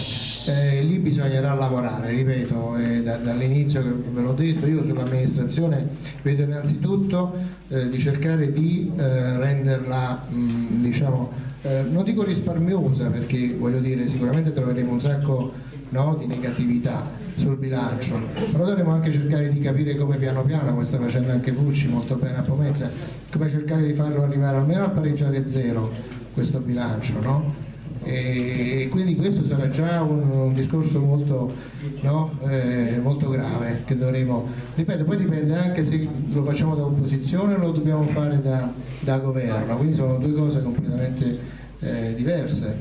Eh, lì bisognerà lavorare, ripeto, eh, da- dall'inizio che ve l'ho detto, io sull'amministrazione vedo innanzitutto eh, di cercare di eh, renderla, mh, diciamo, eh, non dico risparmiosa perché voglio dire sicuramente troveremo un sacco no, di negatività sul bilancio, però dovremo anche cercare di capire come piano piano, come sta facendo anche Pucci molto bene a Pomezia, come cercare di farlo arrivare almeno a pareggiare zero questo bilancio, no? E quindi questo sarà già un, un discorso molto, no, eh, molto grave che dovremo, ripeto, poi dipende anche se lo facciamo da opposizione o lo dobbiamo fare da, da governo, quindi sono due cose completamente eh, diverse.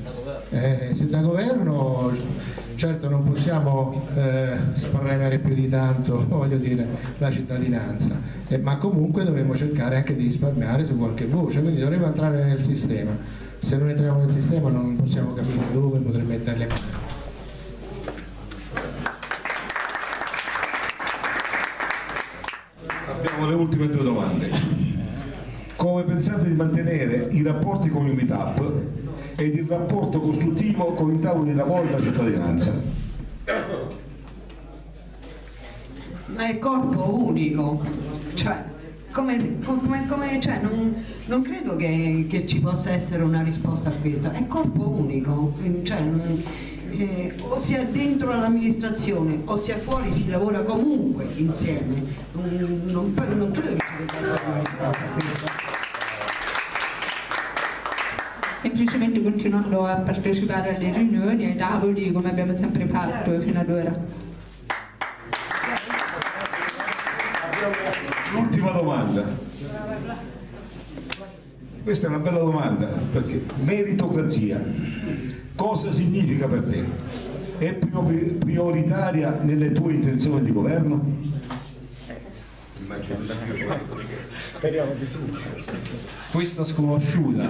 Eh, se da governo certo non possiamo eh, spremere più di tanto voglio dire, la cittadinanza, eh, ma comunque dovremo cercare anche di risparmiare su qualche voce, quindi dovremo entrare nel sistema. Se non entriamo nel sistema non possiamo capire dove poter mettere le mani. Abbiamo le ultime due domande. Come pensate di mantenere i rapporti con il meetup ed il rapporto costruttivo con i tavoli di lavoro della cittadinanza? Ma è corpo unico, cioè, come, come- come- cioè, non, non credo che, che ci possa essere una risposta a questo, è corpo unico, cioè, non- eh, o si è dentro all'amministrazione o si è fuori, si lavora comunque insieme, non, non- non credo che ci debba essere una risposta a questo. Semplicemente continuando a partecipare alle riunioni, ai tavoli come abbiamo sempre fatto fino ad ora. L'ultima domanda. Questa è una bella domanda, perché meritocrazia, cosa significa per te? è priori- prioritaria nelle tue intenzioni di governo? Speriamo di sì. Questa sconosciuta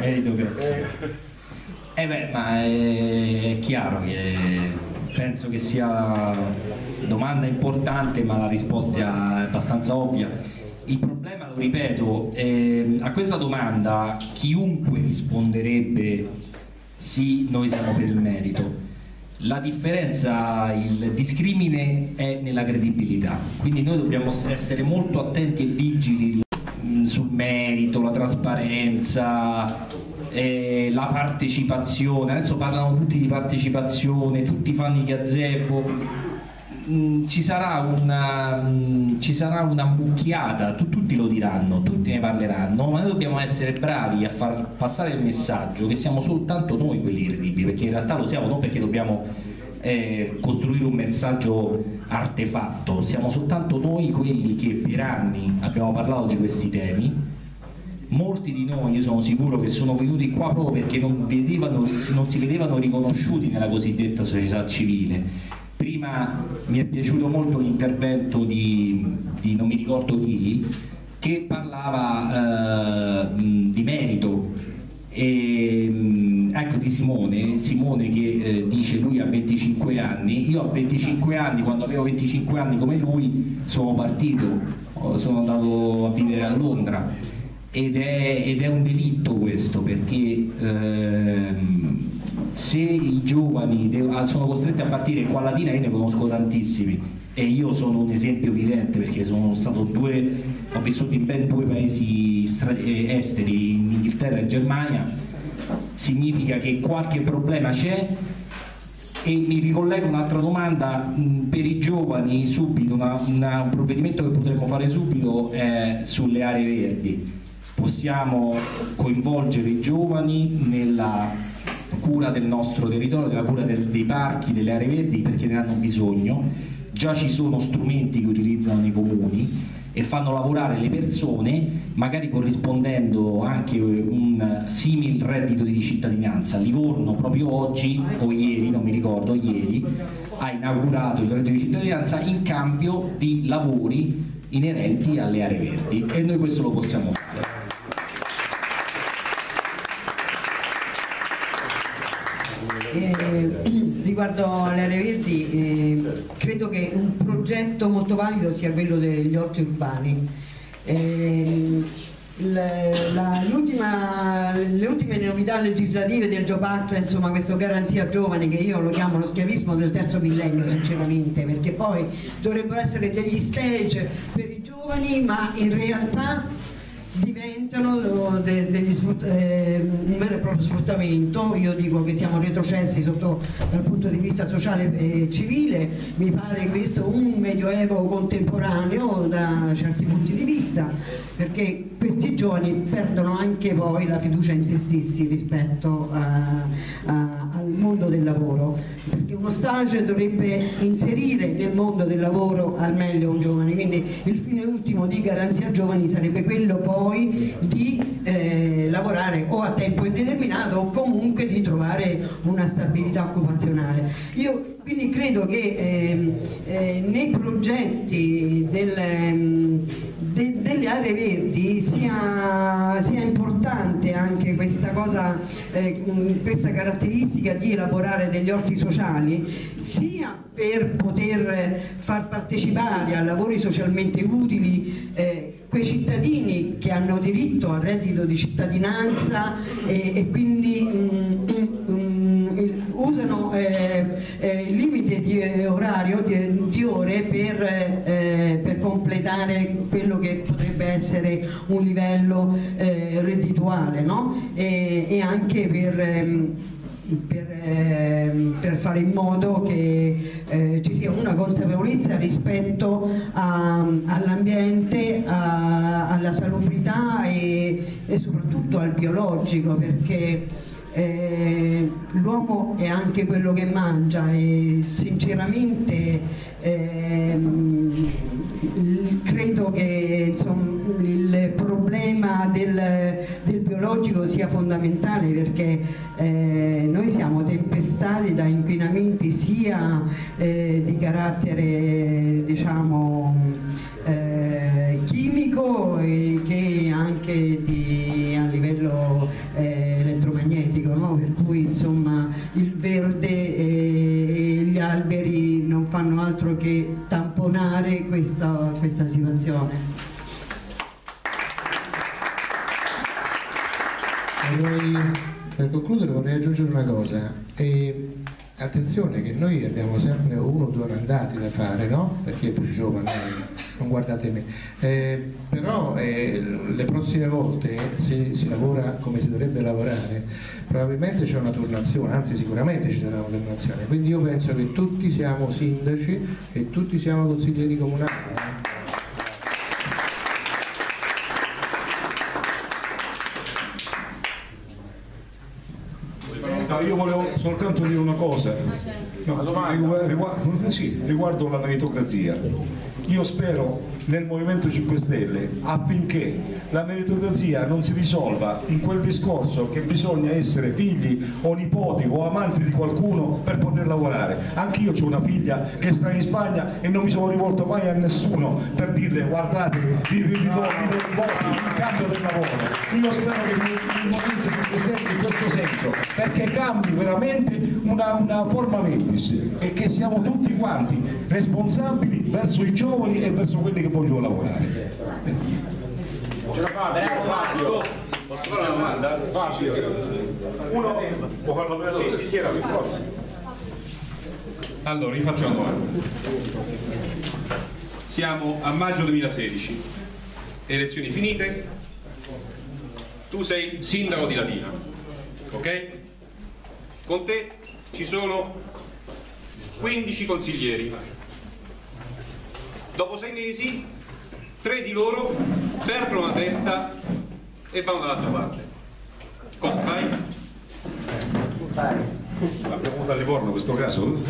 meritocrazia. Eh beh, ma è, chiaro che penso che sia domanda importante, ma la risposta è abbastanza ovvia. Il problema, lo ripeto, ehm, a questa domanda chiunque risponderebbe sì, noi siamo per il merito. La differenza, il discrimine è nella credibilità, quindi noi dobbiamo essere molto attenti e vigili mh, sul merito, la trasparenza, eh, la partecipazione. Adesso parlano tutti di partecipazione, tutti fanno i gazebo. Mm, Ci sarà, una, mm, ci sarà una mucchiata, tu- tutti lo diranno, tutti ne parleranno, ma noi dobbiamo essere bravi a far passare il messaggio che siamo soltanto noi quelli credibili, perché in realtà lo siamo non perché dobbiamo eh, costruire un messaggio artefatto, siamo soltanto noi quelli che per anni abbiamo parlato di questi temi, molti di noi, io sono sicuro che sono venuti qua proprio perché non, vedevano, non si vedevano riconosciuti nella cosiddetta società civile. Prima mi è piaciuto molto l'intervento di, di non mi ricordo chi, che parlava eh, di merito. E, ecco di Simone, Simone che eh, dice lui ha 25 anni, io a 25 anni, quando avevo 25 anni come lui, sono partito, sono andato a vivere a Londra. Ed è, ed è un delitto questo perché ehm, se i giovani ah, sono costretti a partire qua a Latina, io ne conosco tantissimi. E io sono un esempio vivente perché sono stato due, ho vissuto in ben due paesi eh, esteri, in Inghilterra e Germania, significa che qualche problema c'è. E mi ricollego un'altra domanda, mh, per i giovani subito, una- una- un provvedimento che potremmo fare subito è sulle aree verdi. Possiamo coinvolgere i giovani nella cura del nostro territorio, nella cura del- dei parchi, delle aree verdi perché ne hanno bisogno. Già ci sono strumenti che utilizzano i comuni e fanno lavorare le persone, magari corrispondendo anche un simil reddito di cittadinanza. Livorno proprio oggi o ieri, non mi ricordo, ieri, ha inaugurato il reddito di cittadinanza in cambio di lavori inerenti alle aree verdi e noi questo lo possiamo fare. Eh, riguardo alle aree verdi, eh, credo che un progetto molto valido sia quello degli orti urbani. Eh, la- l'ultima- le ultime novità legislative del Act, insomma questo garanzia giovani che io lo chiamo lo schiavismo del terzo millennio sinceramente, perché poi dovrebbero essere degli stage per i giovani ma in realtà diventano de- degli sfrut- eh, un vero e proprio sfruttamento, io dico che siamo retrocessi sotto, dal punto di vista sociale e civile, mi pare questo un medioevo contemporaneo da certi punti di vista, perché questi giovani perdono anche poi la fiducia in se stessi rispetto a- a- mondo del lavoro, perché uno stage dovrebbe inserire nel mondo del lavoro al meglio un giovane, quindi il fine ultimo di garanzia giovani sarebbe quello poi di eh, lavorare o a tempo indeterminato o comunque di trovare una stabilità occupazionale. Io quindi credo che ehm, eh, nei progetti del, ehm, de- delle aree verdi sia, sia importante anche questa cosa, eh, mh, questa caratteristica di elaborare degli orti sociali, sia per poter far partecipare a lavori socialmente utili eh, quei cittadini che hanno diritto al reddito di cittadinanza e, e quindi mm, mm, il- usano eh, eh, il limite di eh, orario di, di ore per, completare quello che potrebbe essere un livello eh, reddituale no? e, e anche per ehm, per, ehm, per fare in modo che eh, ci sia una consapevolezza rispetto all'ambiente, alla salubrità e, e soprattutto al biologico perché eh, l'uomo è anche quello che mangia e sinceramente ehm, credo che insomma, il problema del, del biologico sia fondamentale perché eh, noi siamo tempestati da inquinamenti sia eh, di carattere diciamo eh, chimico che anche di, a livello eh, elettromagnetico, no? per cui insomma il verde altro che tamponare questa, questa situazione. Vorrei, per concludere vorrei aggiungere una cosa. E, attenzione che noi abbiamo sempre uno o due mandati da fare, no? Per chi è più giovane, non guardate me. Eh, però eh, le prossime volte se si lavora come si dovrebbe lavorare, probabilmente c'è una turnazione, anzi sicuramente ci sarà una turnazione. Quindi io penso che tutti siamo sindaci e tutti siamo consiglieri comunali. Eh. Io volevo soltanto dire una cosa No, rigu- rigu- sì, riguardo la meritocrazia. Io spero nel Movimento 5 Stelle affinché la meritocrazia non si risolva in quel discorso che bisogna essere figli o nipoti o amanti di qualcuno per poter lavorare. Anch'io ho una figlia che sta in Spagna e non mi sono rivolto mai a nessuno per dirle guardate, vi do i voti in cambio del lavoro. Io spero che il Movimento perché cambi veramente una, una forma mentis e che siamo tutti quanti responsabili verso i giovani e verso quelli che vogliono lavorare. Ce la fate? Fabio. Posso fare una domanda? Fabio. Uno può farlo per Sì, sì, sì. Allora, vi faccio una domanda. Siamo a maggio 2016, elezioni finite, tu sei sindaco di Latina, ok? Con te ci sono 15 consiglieri. Dopo sei mesi, tre di loro perdono la testa e vanno dall'altra parte. Cosa fai? Abbiamo avuto a Livorno questo caso?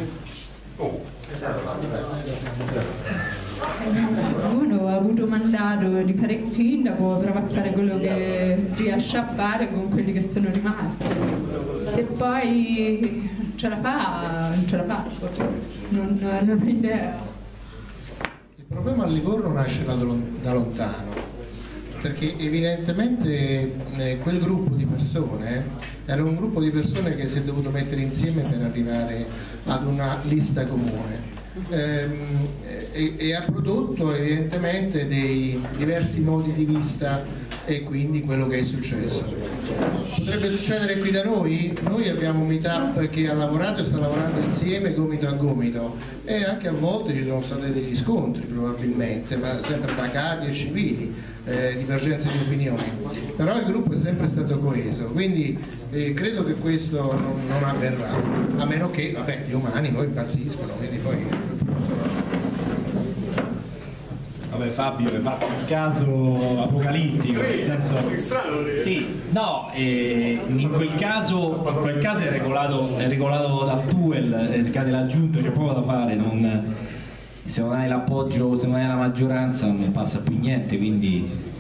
Oh. Uno ha avuto mandato di fare il sindaco, prova a fare quello che riesce a fare con quelli che sono rimasti. Se poi ce la fa, non ce la faccio, non, non ho idea. Il problema a Livorno nasce da, da lontano, perché evidentemente eh, quel gruppo di persone era un gruppo di persone che si è dovuto mettere insieme per arrivare ad una lista comune. Ehm, e, e ha prodotto evidentemente dei diversi modi di vista e quindi quello che è successo. Potrebbe succedere qui da noi? Noi abbiamo un meetup che ha lavorato e sta lavorando insieme gomito a gomito e anche a volte ci sono stati degli scontri probabilmente, ma sempre pagati e civili, eh, divergenze di opinioni. Però il gruppo è sempre stato coeso, quindi eh, credo che questo non, non avverrà, a meno che vabbè, gli umani poi impazziscono, quindi poi Vabbè Fabio hai fatto un caso apocalittico, nel senso... Sì, no, eh, in quel caso, in quel caso è regolato, è regolato dal TUEL, eh, cade l'aggiunto, c'è poco da fare, non- se non hai l'appoggio, se non hai la maggioranza non passa più niente, quindi...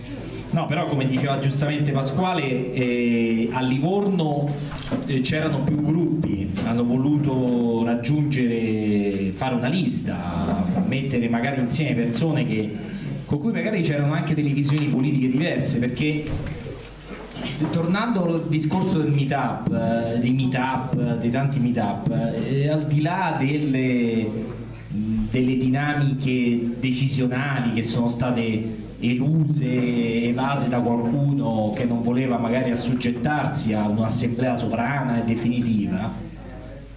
No, però come diceva giustamente Pasquale, eh, a Livorno eh, c'erano più gruppi, hanno voluto raggiungere, fare una lista, mettere magari insieme persone che, con cui magari c'erano anche delle visioni politiche diverse, perché tornando al discorso del meetup, eh, dei meetup, dei tanti meetup, eh, al di là delle, delle dinamiche decisionali che sono state eluse, evase da qualcuno che non voleva magari assoggettarsi a un'assemblea sovrana e definitiva,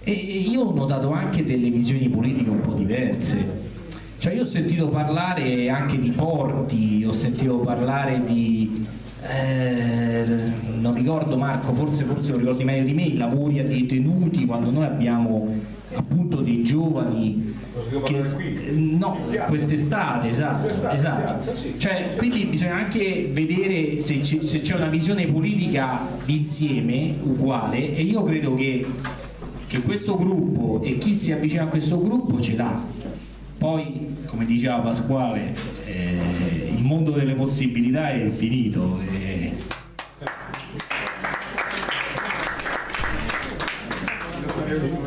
e io ho notato anche delle visioni politiche un po' diverse. Cioè io ho sentito parlare anche di porti, ho sentito parlare di eh, non ricordo Marco, forse, forse lo ricordi meglio di me, i lavori a dei tenuti quando noi abbiamo appunto dei giovani che, no, quest'estate, esatto, esatto. Cioè, quindi bisogna anche vedere se c'è una visione politica d'insieme uguale e io credo che, che questo gruppo e chi si avvicina a questo gruppo ce l'ha. Poi, come diceva Pasquale, eh, il mondo delle possibilità è infinito. e-. Il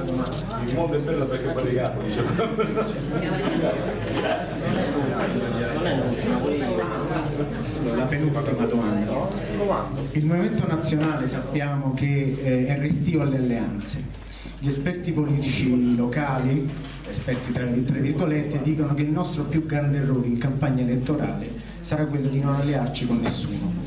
mondo è bello perché è variegato, La penultima domanda. Il Movimento Nazionale sappiamo che eh, è restio alle alleanze. Gli esperti politici locali, esperti tra, tra virgolette, dicono che il nostro più grande errore in campagna elettorale sarà quello di non allearci con nessuno.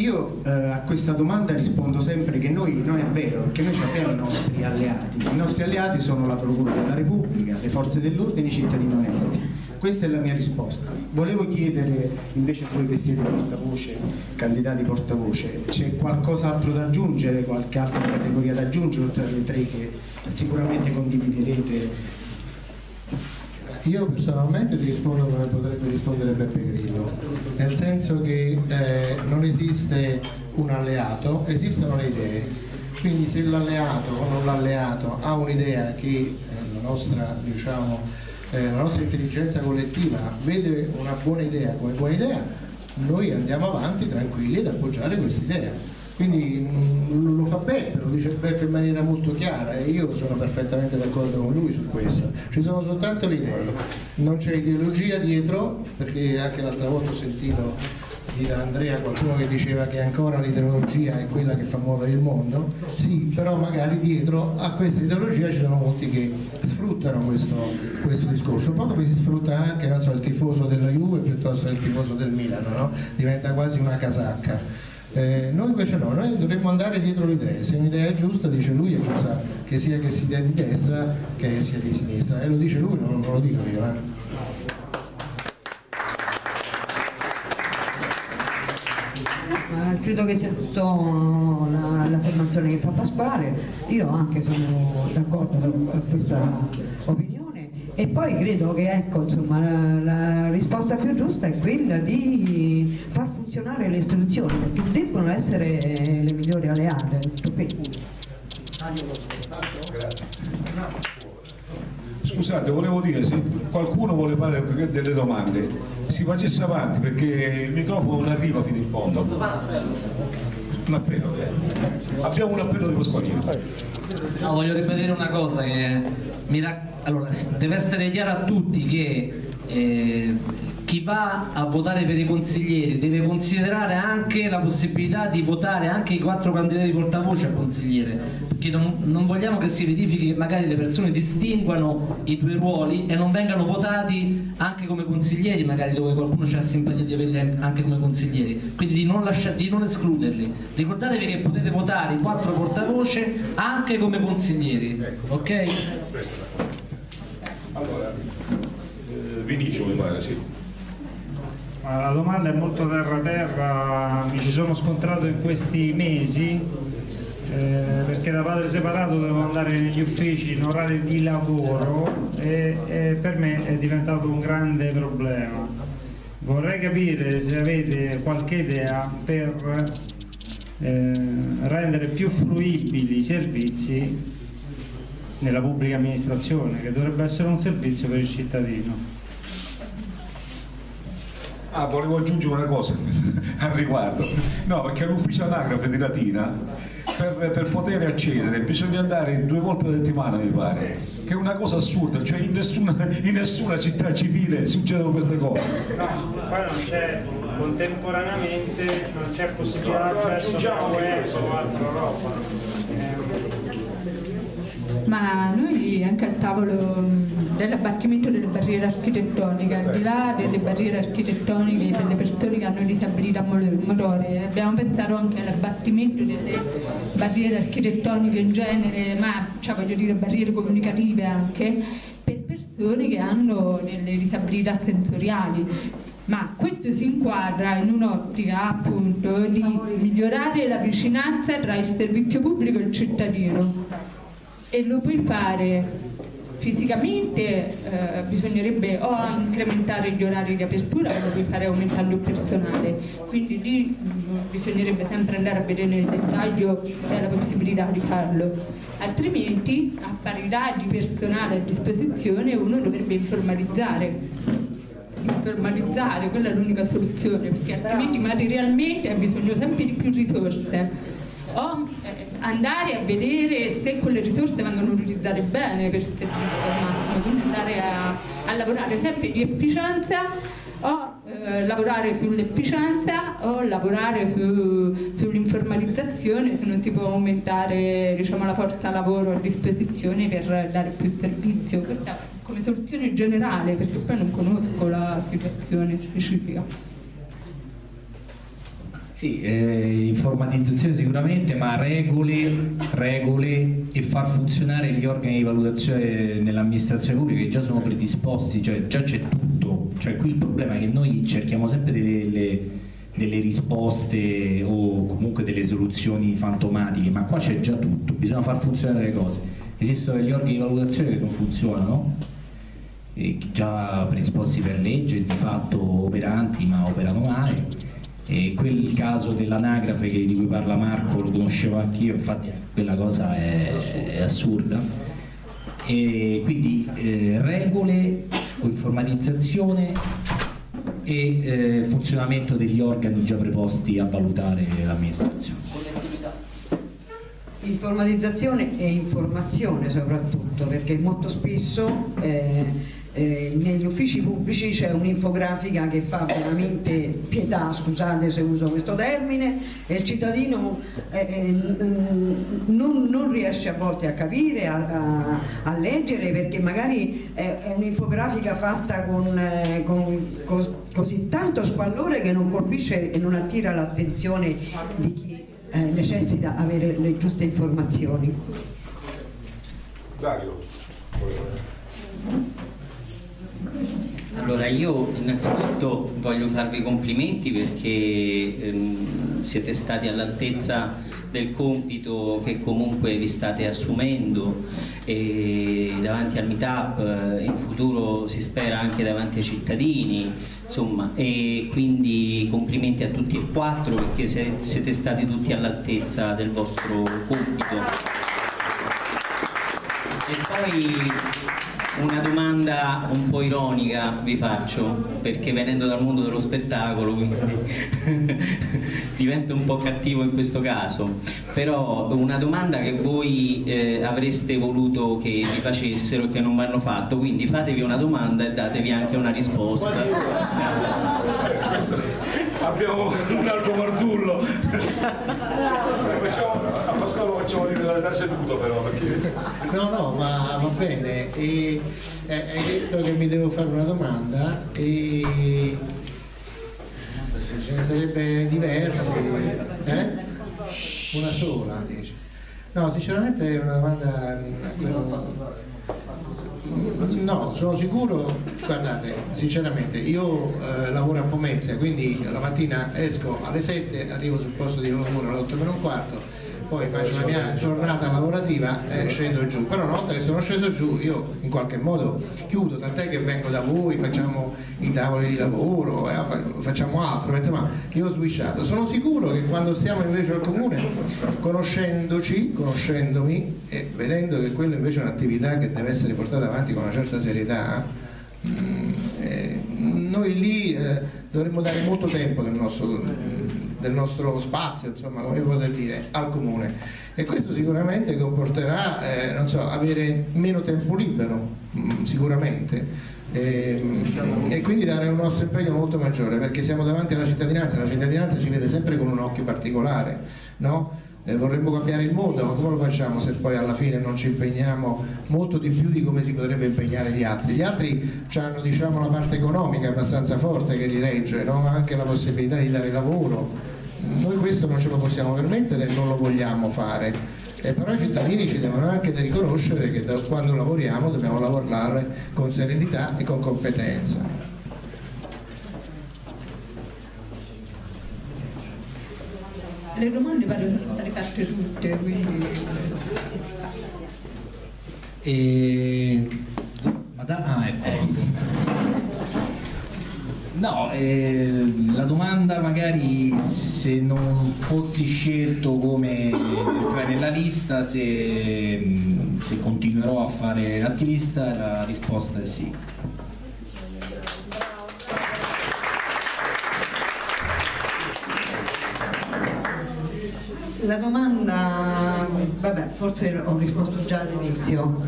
Io eh, a questa domanda rispondo sempre che noi non è vero, perché noi abbiamo i nostri alleati. I nostri alleati sono la Procura della Repubblica, le forze dell'ordine e i cittadini onesti. Questa è la mia risposta. Volevo chiedere, invece voi che siete portavoce, candidati portavoce, c'è qualcos'altro da aggiungere, qualche altra categoria da aggiungere oltre alle tre che sicuramente condividerete? Io personalmente ti rispondo come potrebbe rispondere Beppe Grillo, nel senso che eh, non esiste un alleato, esistono le idee. Quindi se l'alleato o non l'alleato ha un'idea che eh, la nostra, diciamo, eh, la nostra intelligenza collettiva vede una buona idea come buona idea, noi andiamo avanti tranquilli ad appoggiare questa idea. Quindi mh, lo fa Beppe, lo dice Beppe in maniera molto chiara e io sono perfettamente d'accordo con lui su questo. Ci sono soltanto le idee, non c'è ideologia dietro, perché anche l'altra volta ho sentito da Andrea qualcuno che diceva che ancora l'ideologia è quella che fa muovere il mondo, sì, però magari dietro a questa ideologia ci sono molti che sfruttano questo, questo discorso, poi dopo si sfrutta anche so, il tifoso della Juve piuttosto che il tifoso del Milano, no? diventa quasi una casacca. Eh, noi invece no, noi dovremmo andare dietro le idee, se un'idea è giusta dice lui è giusta che sia che sia di destra che sia di sinistra e lo dice lui, non, non lo dico io. Eh. Credo che sia tutto la- l'affermazione che fa Pasquale, io anche sono d'accordo con questa opinione e poi credo che ecco, insomma, la, la risposta più giusta è quella di far funzionare le istituzioni perché devono essere le migliori alleate. Scusate, volevo dire, se qualcuno vuole fare delle domande, si facesse avanti perché il microfono non arriva fino in fondo. Un appello. eh. Abbiamo un appello di Pasqualino. No, voglio ribadire una cosa che allora, deve essere chiaro a tutti che eh, chi va a votare per i consiglieri deve considerare anche la possibilità di votare anche i quattro candidati portavoce a consigliere, perché non, non vogliamo che si verifichi che magari le persone distinguano i due ruoli e non vengano votati anche come consiglieri, magari dove qualcuno c'ha simpatia di averli anche come consiglieri, quindi di non, lascia- di non escluderli. Ricordatevi che potete votare i quattro portavoce anche come consiglieri, ok? Allora, eh, Vinicio mi pare, sì. La domanda è molto terra terra, mi ci sono scontrato in questi mesi eh, perché da padre separato devo andare negli uffici in orario di lavoro e, e per me è diventato un grande problema. Vorrei capire se avete qualche idea per eh, rendere più fruibili i servizi nella pubblica amministrazione, che dovrebbe essere un servizio per il cittadino. Ah, volevo aggiungere una cosa al riguardo. No, perché all'ufficio anagrafe di Latina per, per poter accedere bisogna andare due volte a settimana, mi pare, che è una cosa assurda, cioè in nessuna, in nessuna città civile succedono queste cose. No, poi non c'è contemporaneamente non c'è possibilità di accesso a web o altra roba. Ma noi anche al tavolo dell'abbattimento delle barriere architettoniche, al di là delle barriere architettoniche per le persone che hanno disabilità mo- motorie, abbiamo pensato anche all'abbattimento delle barriere architettoniche in genere, ma cioè, voglio dire barriere comunicative anche, per persone che hanno delle disabilità sensoriali. Ma questo si inquadra in un'ottica appunto di migliorare la vicinanza tra il servizio pubblico e il cittadino e lo puoi fare fisicamente eh, bisognerebbe o incrementare gli orari di apertura o lo puoi fare aumentando il personale. Quindi lì mh, bisognerebbe sempre andare a vedere nel dettaglio se hai la possibilità di farlo. Altrimenti a parità di personale a disposizione uno dovrebbe informalizzare. Informalizzare, quella è l'unica soluzione perché altrimenti materialmente ha bisogno sempre di più risorse. O andare a vedere se quelle risorse vengono utilizzate bene per il servizio al massimo, quindi andare a, a lavorare sempre di efficienza o eh, lavorare sull'efficienza o lavorare su- sull'informatizzazione se non si può aumentare diciamo, la forza lavoro a disposizione per dare più servizio. Questa come soluzione generale perché poi non conosco la situazione specifica. Sì, eh, informatizzazione sicuramente, ma regole, regole e far funzionare gli organi di valutazione nell'amministrazione pubblica che già sono predisposti, cioè già c'è tutto. Cioè qui il problema è che noi cerchiamo sempre delle, delle risposte o comunque delle soluzioni fantomatiche, ma qua c'è già tutto, bisogna far funzionare le cose. Esistono degli organi di valutazione che non funzionano, già predisposti per legge, di fatto operanti ma operano male. E quel caso dell'anagrafe di cui parla Marco lo conoscevo anch'io, infatti quella cosa è, è assurda. E quindi eh, regole o informatizzazione e eh, funzionamento degli organi già preposti a valutare l'amministrazione. Informatizzazione e informazione soprattutto, perché molto spesso eh, eh, negli uffici pubblici c'è un'infografica che fa veramente pietà, scusate se uso questo termine, e il cittadino eh, eh, non, non riesce a volte a capire, a, a- a leggere, perché magari è, è un'infografica fatta con, eh, con cos- così tanto squallore che non colpisce e non attira l'attenzione di chi eh, necessita avere le giuste informazioni. Dario. Allora io innanzitutto voglio farvi i complimenti perché ehm, siete stati all'altezza del compito che comunque vi state assumendo e davanti al meetup eh, in futuro si spera anche davanti ai cittadini insomma e quindi complimenti a tutti e quattro perché siete stati tutti all'altezza del vostro compito. E poi una domanda un po' ironica vi faccio, perché venendo dal mondo dello spettacolo divento un po' cattivo in questo caso, però una domanda che voi eh, avreste voluto che vi facessero e che non vi hanno fatto, quindi fatevi una domanda e datevi anche una risposta. Abbiamo un altro Marzullo. A Pasquale lo facciamo arrivare da seduto però perché... No, no, ma va bene. E, eh, hai detto che mi devo fare una domanda e ce ne sarebbe diverse. Eh? Una sola, dici. No, sinceramente è una domanda. mm, No, sono sicuro, guardate, sinceramente, io eh, lavoro a Pomezia, quindi la mattina esco alle 7, arrivo sul posto di lavoro alle 8 meno un quarto, poi faccio la mia giornata lavorativa e scendo giù. Però una volta che sono sceso giù io in qualche modo chiudo, tant'è che vengo da voi, facciamo i tavoli di lavoro, eh, fa- facciamo altro, ma insomma io ho switchato. Sono sicuro che quando stiamo invece al comune, conoscendoci, conoscendomi e vedendo che quella invece è un'attività che deve essere portata avanti con una certa serietà, mm, eh, noi lì eh, dovremmo dare molto tempo del nostro, del nostro spazio, insomma, come poter dire, al comune. E questo sicuramente comporterà, eh, so, avere meno tempo libero, mm, sicuramente. E, e quindi dare un nostro impegno molto maggiore perché siamo davanti alla cittadinanza, la cittadinanza ci vede sempre con un occhio particolare, no? Eh, vorremmo cambiare il mondo, ma come lo facciamo se poi alla fine non ci impegniamo molto di più di come si potrebbe impegnare gli altri? Gli altri hanno diciamo, la parte economica abbastanza forte che li regge, no? anche la possibilità di dare lavoro. Noi questo non ce lo possiamo permettere e non lo vogliamo fare. Eh, però i cittadini ci devono anche riconoscere che quando lavoriamo dobbiamo lavorare con serenità e con competenza. Le domande pare sono state fatte tutte, quindi... E... Ah, ecco. No, eh, la domanda magari se non fossi scelto come entrare nella lista, se, se continuerò a fare l'attivista, la risposta è sì. La domanda, vabbè, forse ho risposto già all'inizio,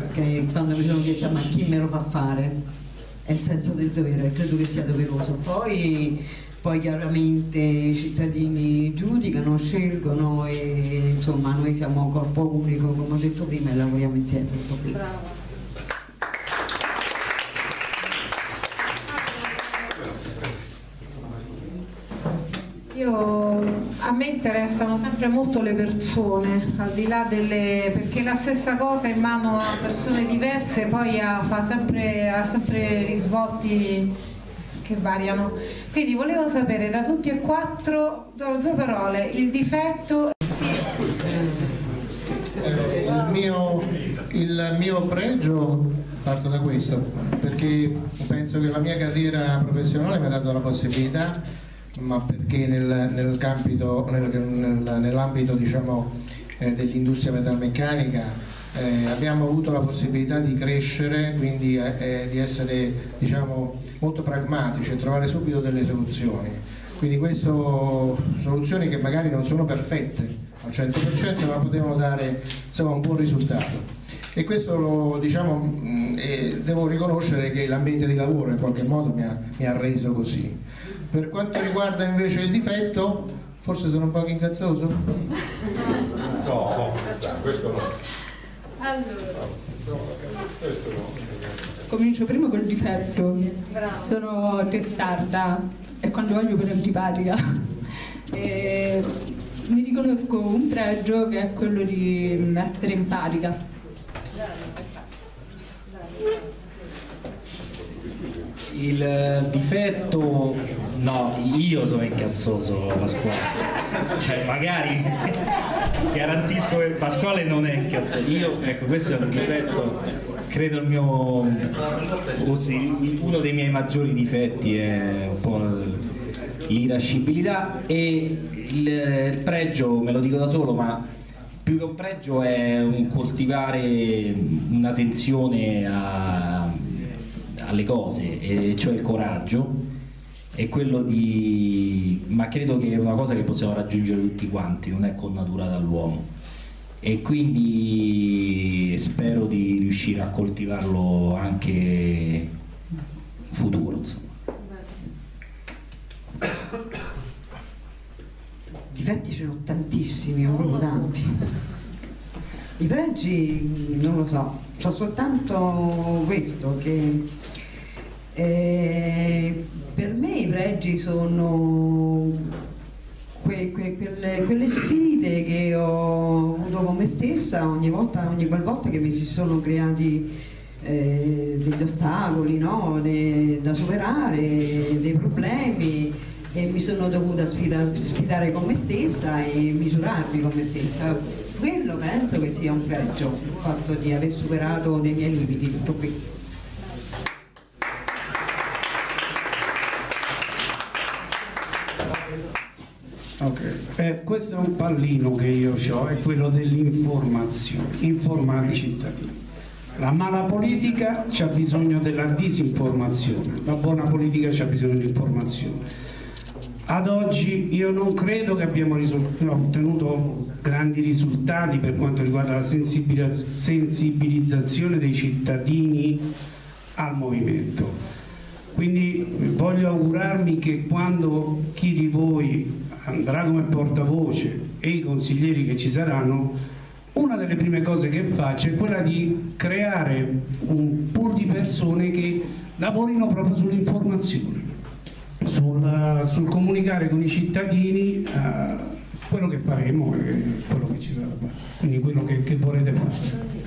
quando mi sono chiesta ma chi me lo fa fare? È il senso del dovere, credo che sia doveroso. Poi, poi chiaramente i cittadini giudicano, scelgono e insomma noi siamo corpo unico, come ho detto prima, e lavoriamo insieme. Io, a me interessano sempre molto le persone, al di là delle. perché la stessa cosa in mano a persone diverse poi ha, sempre, ha sempre risvolti che variano. Quindi volevo sapere da tutti e quattro, due parole, il difetto. Sì. Il mio, il mio pregio parto da questo, perché penso che la mia carriera professionale mi ha dato la possibilità, ma perché nel, nel campito- nel- nel- nell'ambito diciamo, eh, dell'industria metalmeccanica eh, abbiamo avuto la possibilità di crescere, quindi eh, eh, di essere diciamo, molto pragmatici e trovare subito delle soluzioni. Quindi queste soluzioni che magari non sono perfette al 100% ma potevano dare insomma, un buon risultato. E questo lo diciamo, mh, eh, devo riconoscere che l'ambiente di lavoro in qualche modo mi ha, mi ha reso così. Per quanto riguarda invece il difetto, forse sono un po' incazzoso? No, questo no. Allora, Questo no. comincio prima col difetto. Sono testarda e quando voglio per antipatica. E mi riconosco un pregio che è quello di essere empatica. Il difetto, no, io sono incazzoso Pasquale, cioè magari garantisco che Pasquale non è incazzoso, io, ecco questo è un difetto, credo il mio, uno dei miei maggiori difetti è un po' l'irascibilità e il, pregio, me lo dico da solo, ma più che un pregio è un coltivare un'attenzione a- alle cose, cioè il coraggio e quello di... ma credo che è una cosa che possiamo raggiungere tutti quanti, non è connaturata dall'uomo e quindi spero di riuscire a coltivarlo anche in futuro. insomma. Difetti ce ne ho tantissimi, proprio tanti. I pregi non lo so, c'ho soltanto questo che eh, per me i pregi sono que- que- quelle, quelle sfide che ho avuto con me stessa ogni volta, ogni qualvolta che mi si sono creati eh, degli ostacoli no? De- da superare, dei problemi e mi sono dovuta sfida- sfidare con me stessa e misurarmi con me stessa. Quello penso che sia un pregio, il fatto di aver superato dei miei limiti, tutto qui. Ok, eh, questo è un pallino che io ho, è quello dell'informazione, informare i cittadini. La mala politica c'ha bisogno della disinformazione, la buona politica c'ha bisogno di informazione. Ad oggi io non credo che abbiamo ottenuto grandi risultati per quanto riguarda la sensibiliz- sensibilizzazione dei cittadini al movimento. Quindi voglio augurarmi che quando chi di voi andrà come portavoce e i consiglieri che ci saranno, una delle prime cose che faccia è quella di creare un pool di persone che lavorino proprio sull'informazione, sul, sul comunicare con i cittadini eh, quello che faremo e quello che ci sarà quindi quello che, che vorrete fare.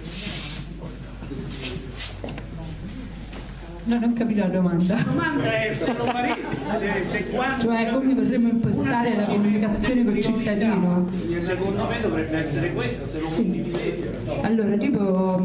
Non ho capito la domanda. La domanda è se farete, se, se quando... Cioè come potremmo impostare la comunicazione col cittadino? Secondo me dovrebbe essere questa, se lo condividete. Allora, tipo,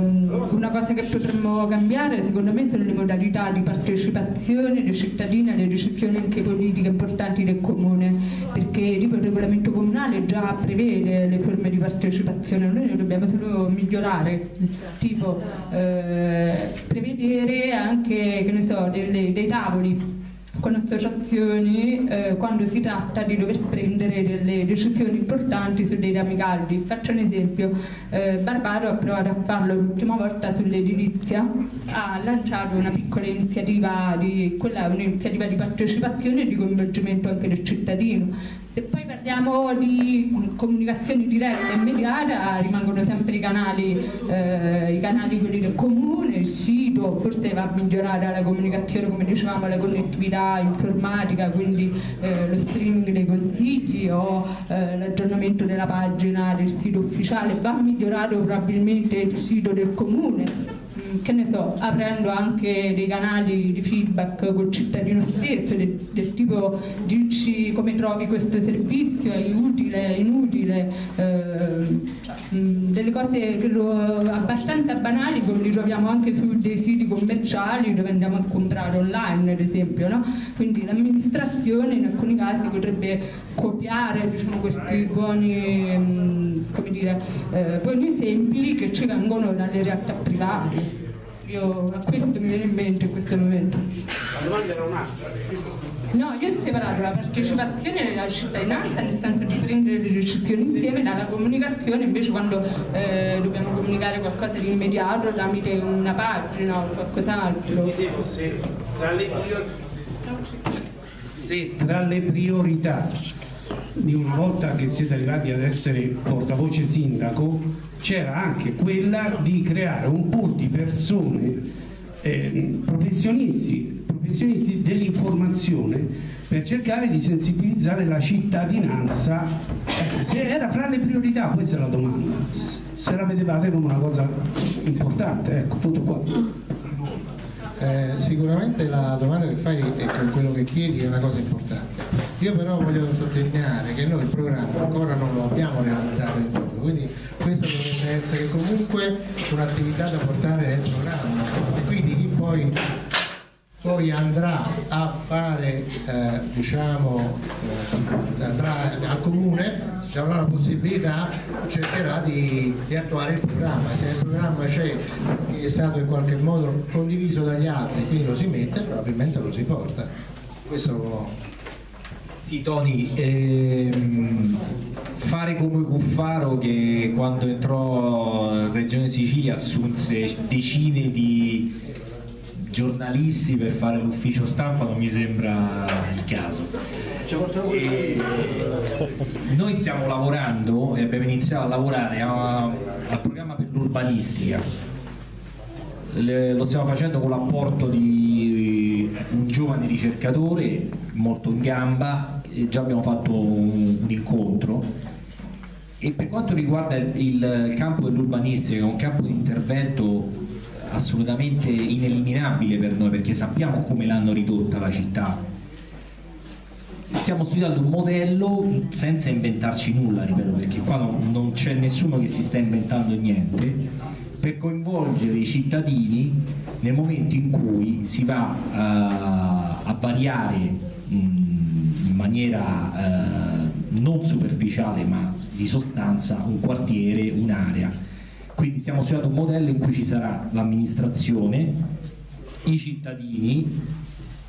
una cosa che potremmo cambiare secondo me sono le modalità di partecipazione dei cittadini alle decisioni anche politiche importanti del comune, perché tipo il regolamento comunale già prevede le forme di partecipazione, noi le dobbiamo solo migliorare, tipo eh, prevedere anche che ne so, delle- dei tavoli con associazioni eh, quando si tratta di dover prendere delle decisioni importanti su dei rami caldi. Faccio un esempio, eh, Barbaro ha provato a farlo l'ultima volta sull'edilizia, ha lanciato una piccola iniziativa di, quella di partecipazione e di coinvolgimento anche del cittadino. Se poi parliamo di comunicazione diretta e immediata rimangono sempre i canali, eh, i canali quelli del comune, il sito, forse va migliorata la comunicazione come dicevamo, la connettività informatica, quindi eh, lo streaming dei consigli o eh, l'aggiornamento della pagina del sito ufficiale, va migliorato probabilmente il sito del comune che ne so, aprendo anche dei canali di feedback col cittadino stesso, del, del tipo dirci come trovi questo servizio, è utile, inutile, eh, delle cose credo, abbastanza banali come li troviamo anche su dei siti commerciali dove andiamo a comprare online ad esempio, no? quindi l'amministrazione in alcuni casi potrebbe copiare diciamo, questi buoni, mh, dire, eh, buoni esempi che ci vengono dalle realtà private. Io, a questo mi viene in mente in questo momento. La domanda era un'altra. No, io ho separato la partecipazione della cittadinanza, nel senso di prendere le decisioni insieme, dalla comunicazione invece quando eh, dobbiamo comunicare qualcosa di immediato tramite una pagina o qualcos'altro. Chiedevo se tra le se tra le priorità di una volta che siete arrivati ad essere portavoce sindaco c'era anche quella di creare un pool di persone eh, professionisti, professionisti dell'informazione per cercare di sensibilizzare la cittadinanza. Eh, se era fra le priorità questa è la domanda. Se la vedevate come una cosa importante ecco tutto qua eh, sicuramente la domanda che fai e quello che chiedi è una cosa importante. Io però voglio sottolineare che noi il programma ancora non lo abbiamo realizzato in toto, quindi questa dovrebbe essere comunque un'attività da portare nel programma e quindi chi poi poi andrà a fare eh, diciamo eh, andrà al comune avrà la possibilità cercherà di, di, attuare il programma. Se il programma c'è che è stato in qualche modo condiviso dagli altri quindi lo si mette probabilmente lo si porta. Questo sì Tony ehm, fare come Cuffaro che quando entrò in Regione Sicilia assunse decine di giornalisti per fare l'ufficio stampa non mi sembra il caso. E noi stiamo lavorando e abbiamo iniziato a lavorare al programma per l'urbanistica. lo stiamo facendo con l'apporto di un giovane ricercatore molto in gamba, già abbiamo fatto un, un incontro e per quanto riguarda il, il campo dell'urbanistica, un campo di intervento assolutamente ineliminabile per noi perché sappiamo come l'hanno ridotta la città. Stiamo studiando un modello senza inventarci nulla ripeto perché qua non, non c'è nessuno che si sta inventando niente per coinvolgere i cittadini nel momento in cui si va uh, a variare mh, in maniera uh, non superficiale ma di sostanza un quartiere, un'area quindi stiamo studiando un modello in cui ci sarà l'amministrazione, i cittadini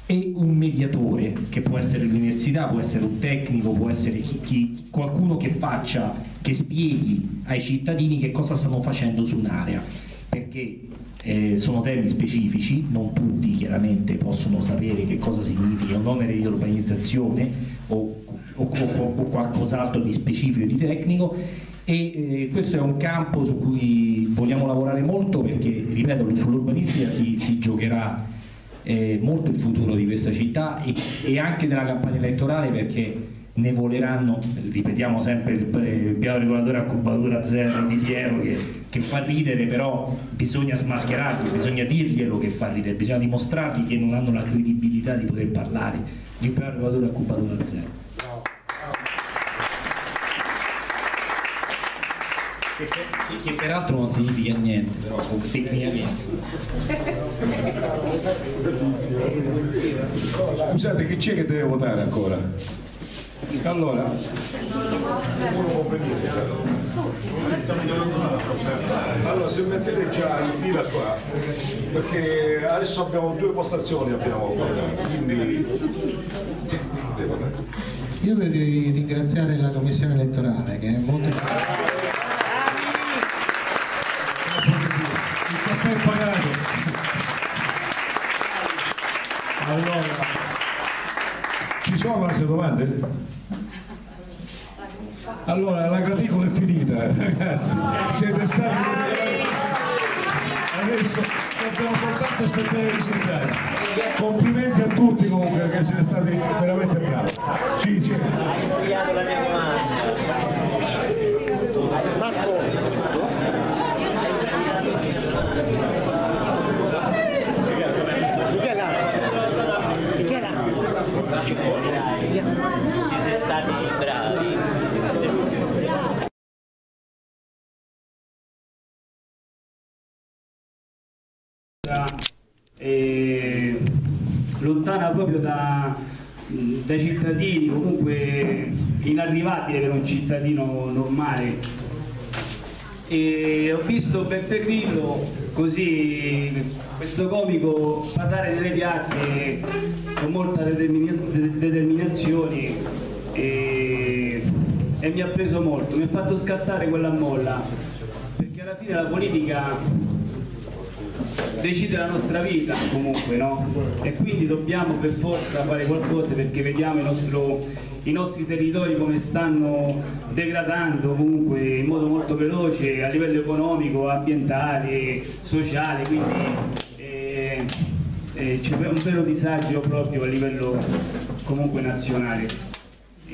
e un mediatore che può essere l'università, può essere un tecnico, può essere chi, chi, qualcuno che faccia, che spieghi ai cittadini che cosa stanno facendo su un'area. Perché eh, sono temi specifici, non tutti chiaramente possono sapere che cosa significa un onere di urbanizzazione o, o, o, o qualcos'altro di specifico e di tecnico e eh, questo è un campo su cui vogliamo lavorare molto perché, ripeto, sull'urbanistica si, si giocherà eh, molto il futuro di questa città e, e, anche nella campagna elettorale perché ne voleranno, ripetiamo sempre il, il piano regolatore a cubatura zero di Piero che, che, fa ridere, però bisogna smascherarli, bisogna dirglielo che fa ridere, bisogna dimostrargli che non hanno la credibilità di poter parlare di un piano regolatore a cubatura zero. Che, che, peraltro non significa niente, però tecnicamente. Scusate, che c'è che deve votare ancora? Allora, allora se mettete già in fila qua, perché adesso abbiamo due postazioni abbiamo, quindi Io vorrei ringraziare la commissione elettorale che è molto il è pagato. Allora, ci sono altre domande? Allora, la graticola è finita, ragazzi. Siete stati... Adesso dobbiamo soltanto aspettare i risultati. Complimenti a tutti comunque che siete stati veramente bravi. Sì, sì. Michela, Michela, Siete stati bravi. eh, lontana proprio da, dai cittadini, comunque inarrivabile per un cittadino normale. E ho visto Beppe Grillo, così questo comico, parlare nelle piazze con molta determina- de- determinazione e, e mi ha preso molto, mi ha fatto scattare quella molla, perché alla fine la politica decide la nostra vita comunque no? e quindi dobbiamo per forza fare qualcosa perché vediamo il nostro- i nostri territori come stanno degradando comunque in modo molto veloce a livello economico, ambientale, sociale, quindi eh, eh, c'è un vero disagio proprio a livello comunque nazionale.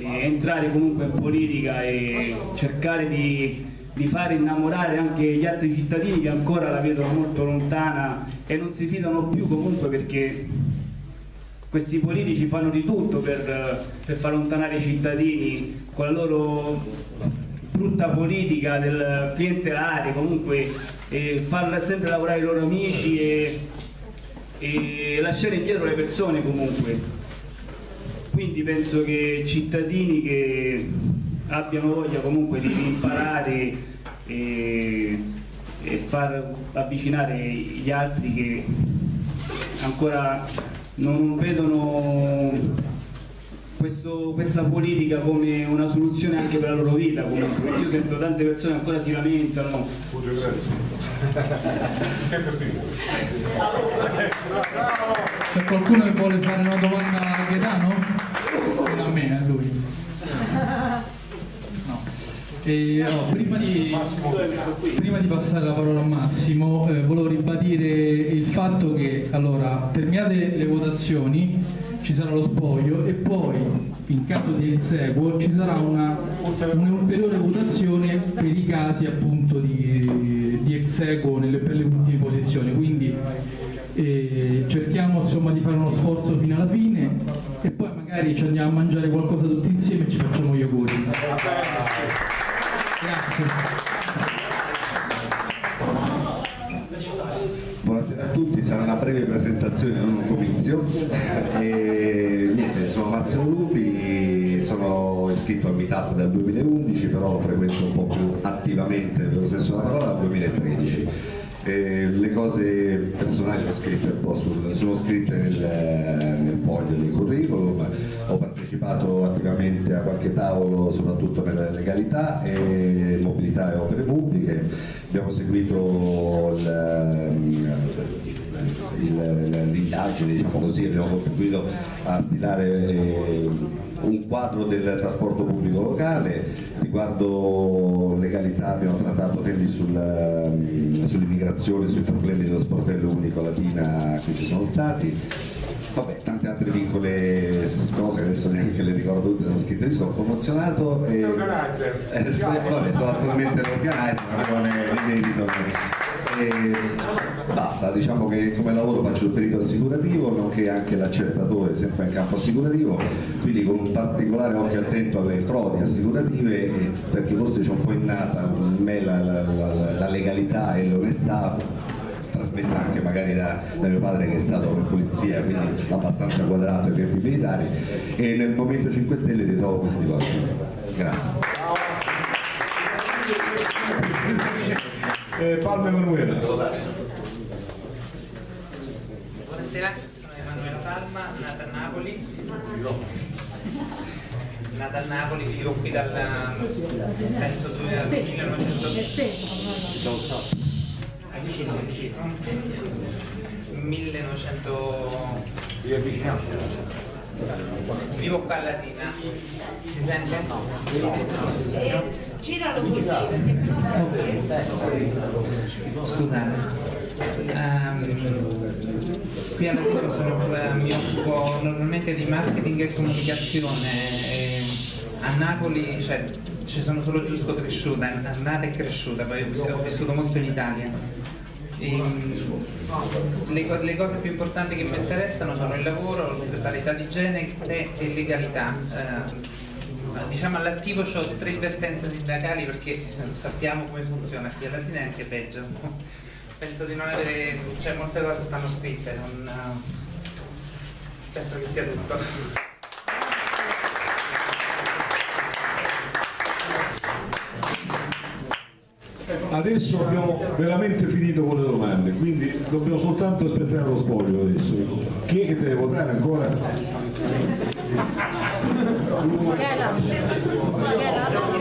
E entrare comunque in politica e cercare di, di fare innamorare anche gli altri cittadini che ancora la vedono molto lontana e non si fidano più comunque perché questi politici fanno di tutto per, per far allontanare i cittadini con la loro brutta politica del clientelare, comunque e far sempre lavorare i loro amici e, e lasciare indietro le persone comunque. Quindi penso che cittadini che abbiano voglia comunque di imparare e, e far avvicinare gli altri che ancora non vedono questo- questa politica come una soluzione anche per la loro vita comunque. Io sento tante persone che ancora si lamentano. C'è qualcuno che vuole fare una domanda a Gaetano? Non a me, a lui. No. E, allora, prima, di, prima di passare la parola a Massimo, eh, volevo ribadire il fatto che allora, terminate le votazioni ci sarà lo spoglio e poi in caso di inseguo ci sarà un'ulteriore votazione per i casi appunto di, di exequo nelle, per le ultime posizioni. Quindi e cerchiamo insomma di fare uno sforzo fino alla fine e poi magari ci andiamo a mangiare qualcosa tutti insieme e ci facciamo gli auguri. Grazie. Buonasera a tutti, sarà una breve presentazione, non un comizio. E, niente, sono Massimo Lupi, sono iscritto al Meetup dal 2011, però lo frequento un po' più attivamente, per lo senso della parola, dal 2013. E le cose personali sono scritte, sul- sono scritte nel, nel foglio del curriculum, ho partecipato attivamente a qualche tavolo soprattutto nella legalità e mobilità e opere pubbliche, abbiamo seguito il- l'indagine, diciamo così, abbiamo contribuito a stilare eh, un quadro del trasporto pubblico locale, riguardo legalità abbiamo trattato temi sul, ehm, sull'immigrazione, sui problemi dello sportello unico latina che ci sono stati. Vabbè, altre piccole cose che adesso neanche le ricordo tutte, sono scritte lì, sono promozionato e eh, sì, vabbè, sono attualmente l'organizer, ne merito. E basta, diciamo che come lavoro faccio il perito assicurativo, nonché anche l'accertatore sempre in campo assicurativo, quindi con un particolare occhio attento alle frodi assicurative, perché forse c'è un po' innata in me la, la- la- la legalità e l'onestà trasmessa anche magari da, da mio padre che è stato in polizia, quindi abbastanza quadrato ai tempi militari e nel Movimento 5 Stelle ritrovo questi valori. Grazie. Eh, Palma Emanuele. Buonasera, sono Emanuele Palma, nata a Napoli. Nata a Napoli, vivo qui dal penso 1900. Vicino, vicino. 1900. Vivo qua a Latina. Si sente? No. Giralo così perché Scusate. Ehm, qui alla Latina sono, eh, mi occupo normalmente di marketing e comunicazione. e a Napoli cioè, ci sono solo giusto cresciuta, nata e cresciuta, poi ho vissuto molto in Italia. Le, le cose più importanti che mi interessano sono il lavoro, la parità di genere e legalità. Eh, diciamo all'attivo ho tre vertenze sindacali perché eh, sappiamo come funziona qui a Latina è anche peggio. Penso di non avere, cioè molte cose stanno scritte, non, eh, penso che sia tutto. Adesso abbiamo veramente finito con le domande, quindi dobbiamo soltanto aspettare lo spoglio adesso. Chi è che deve votare ancora? Michela, Michela.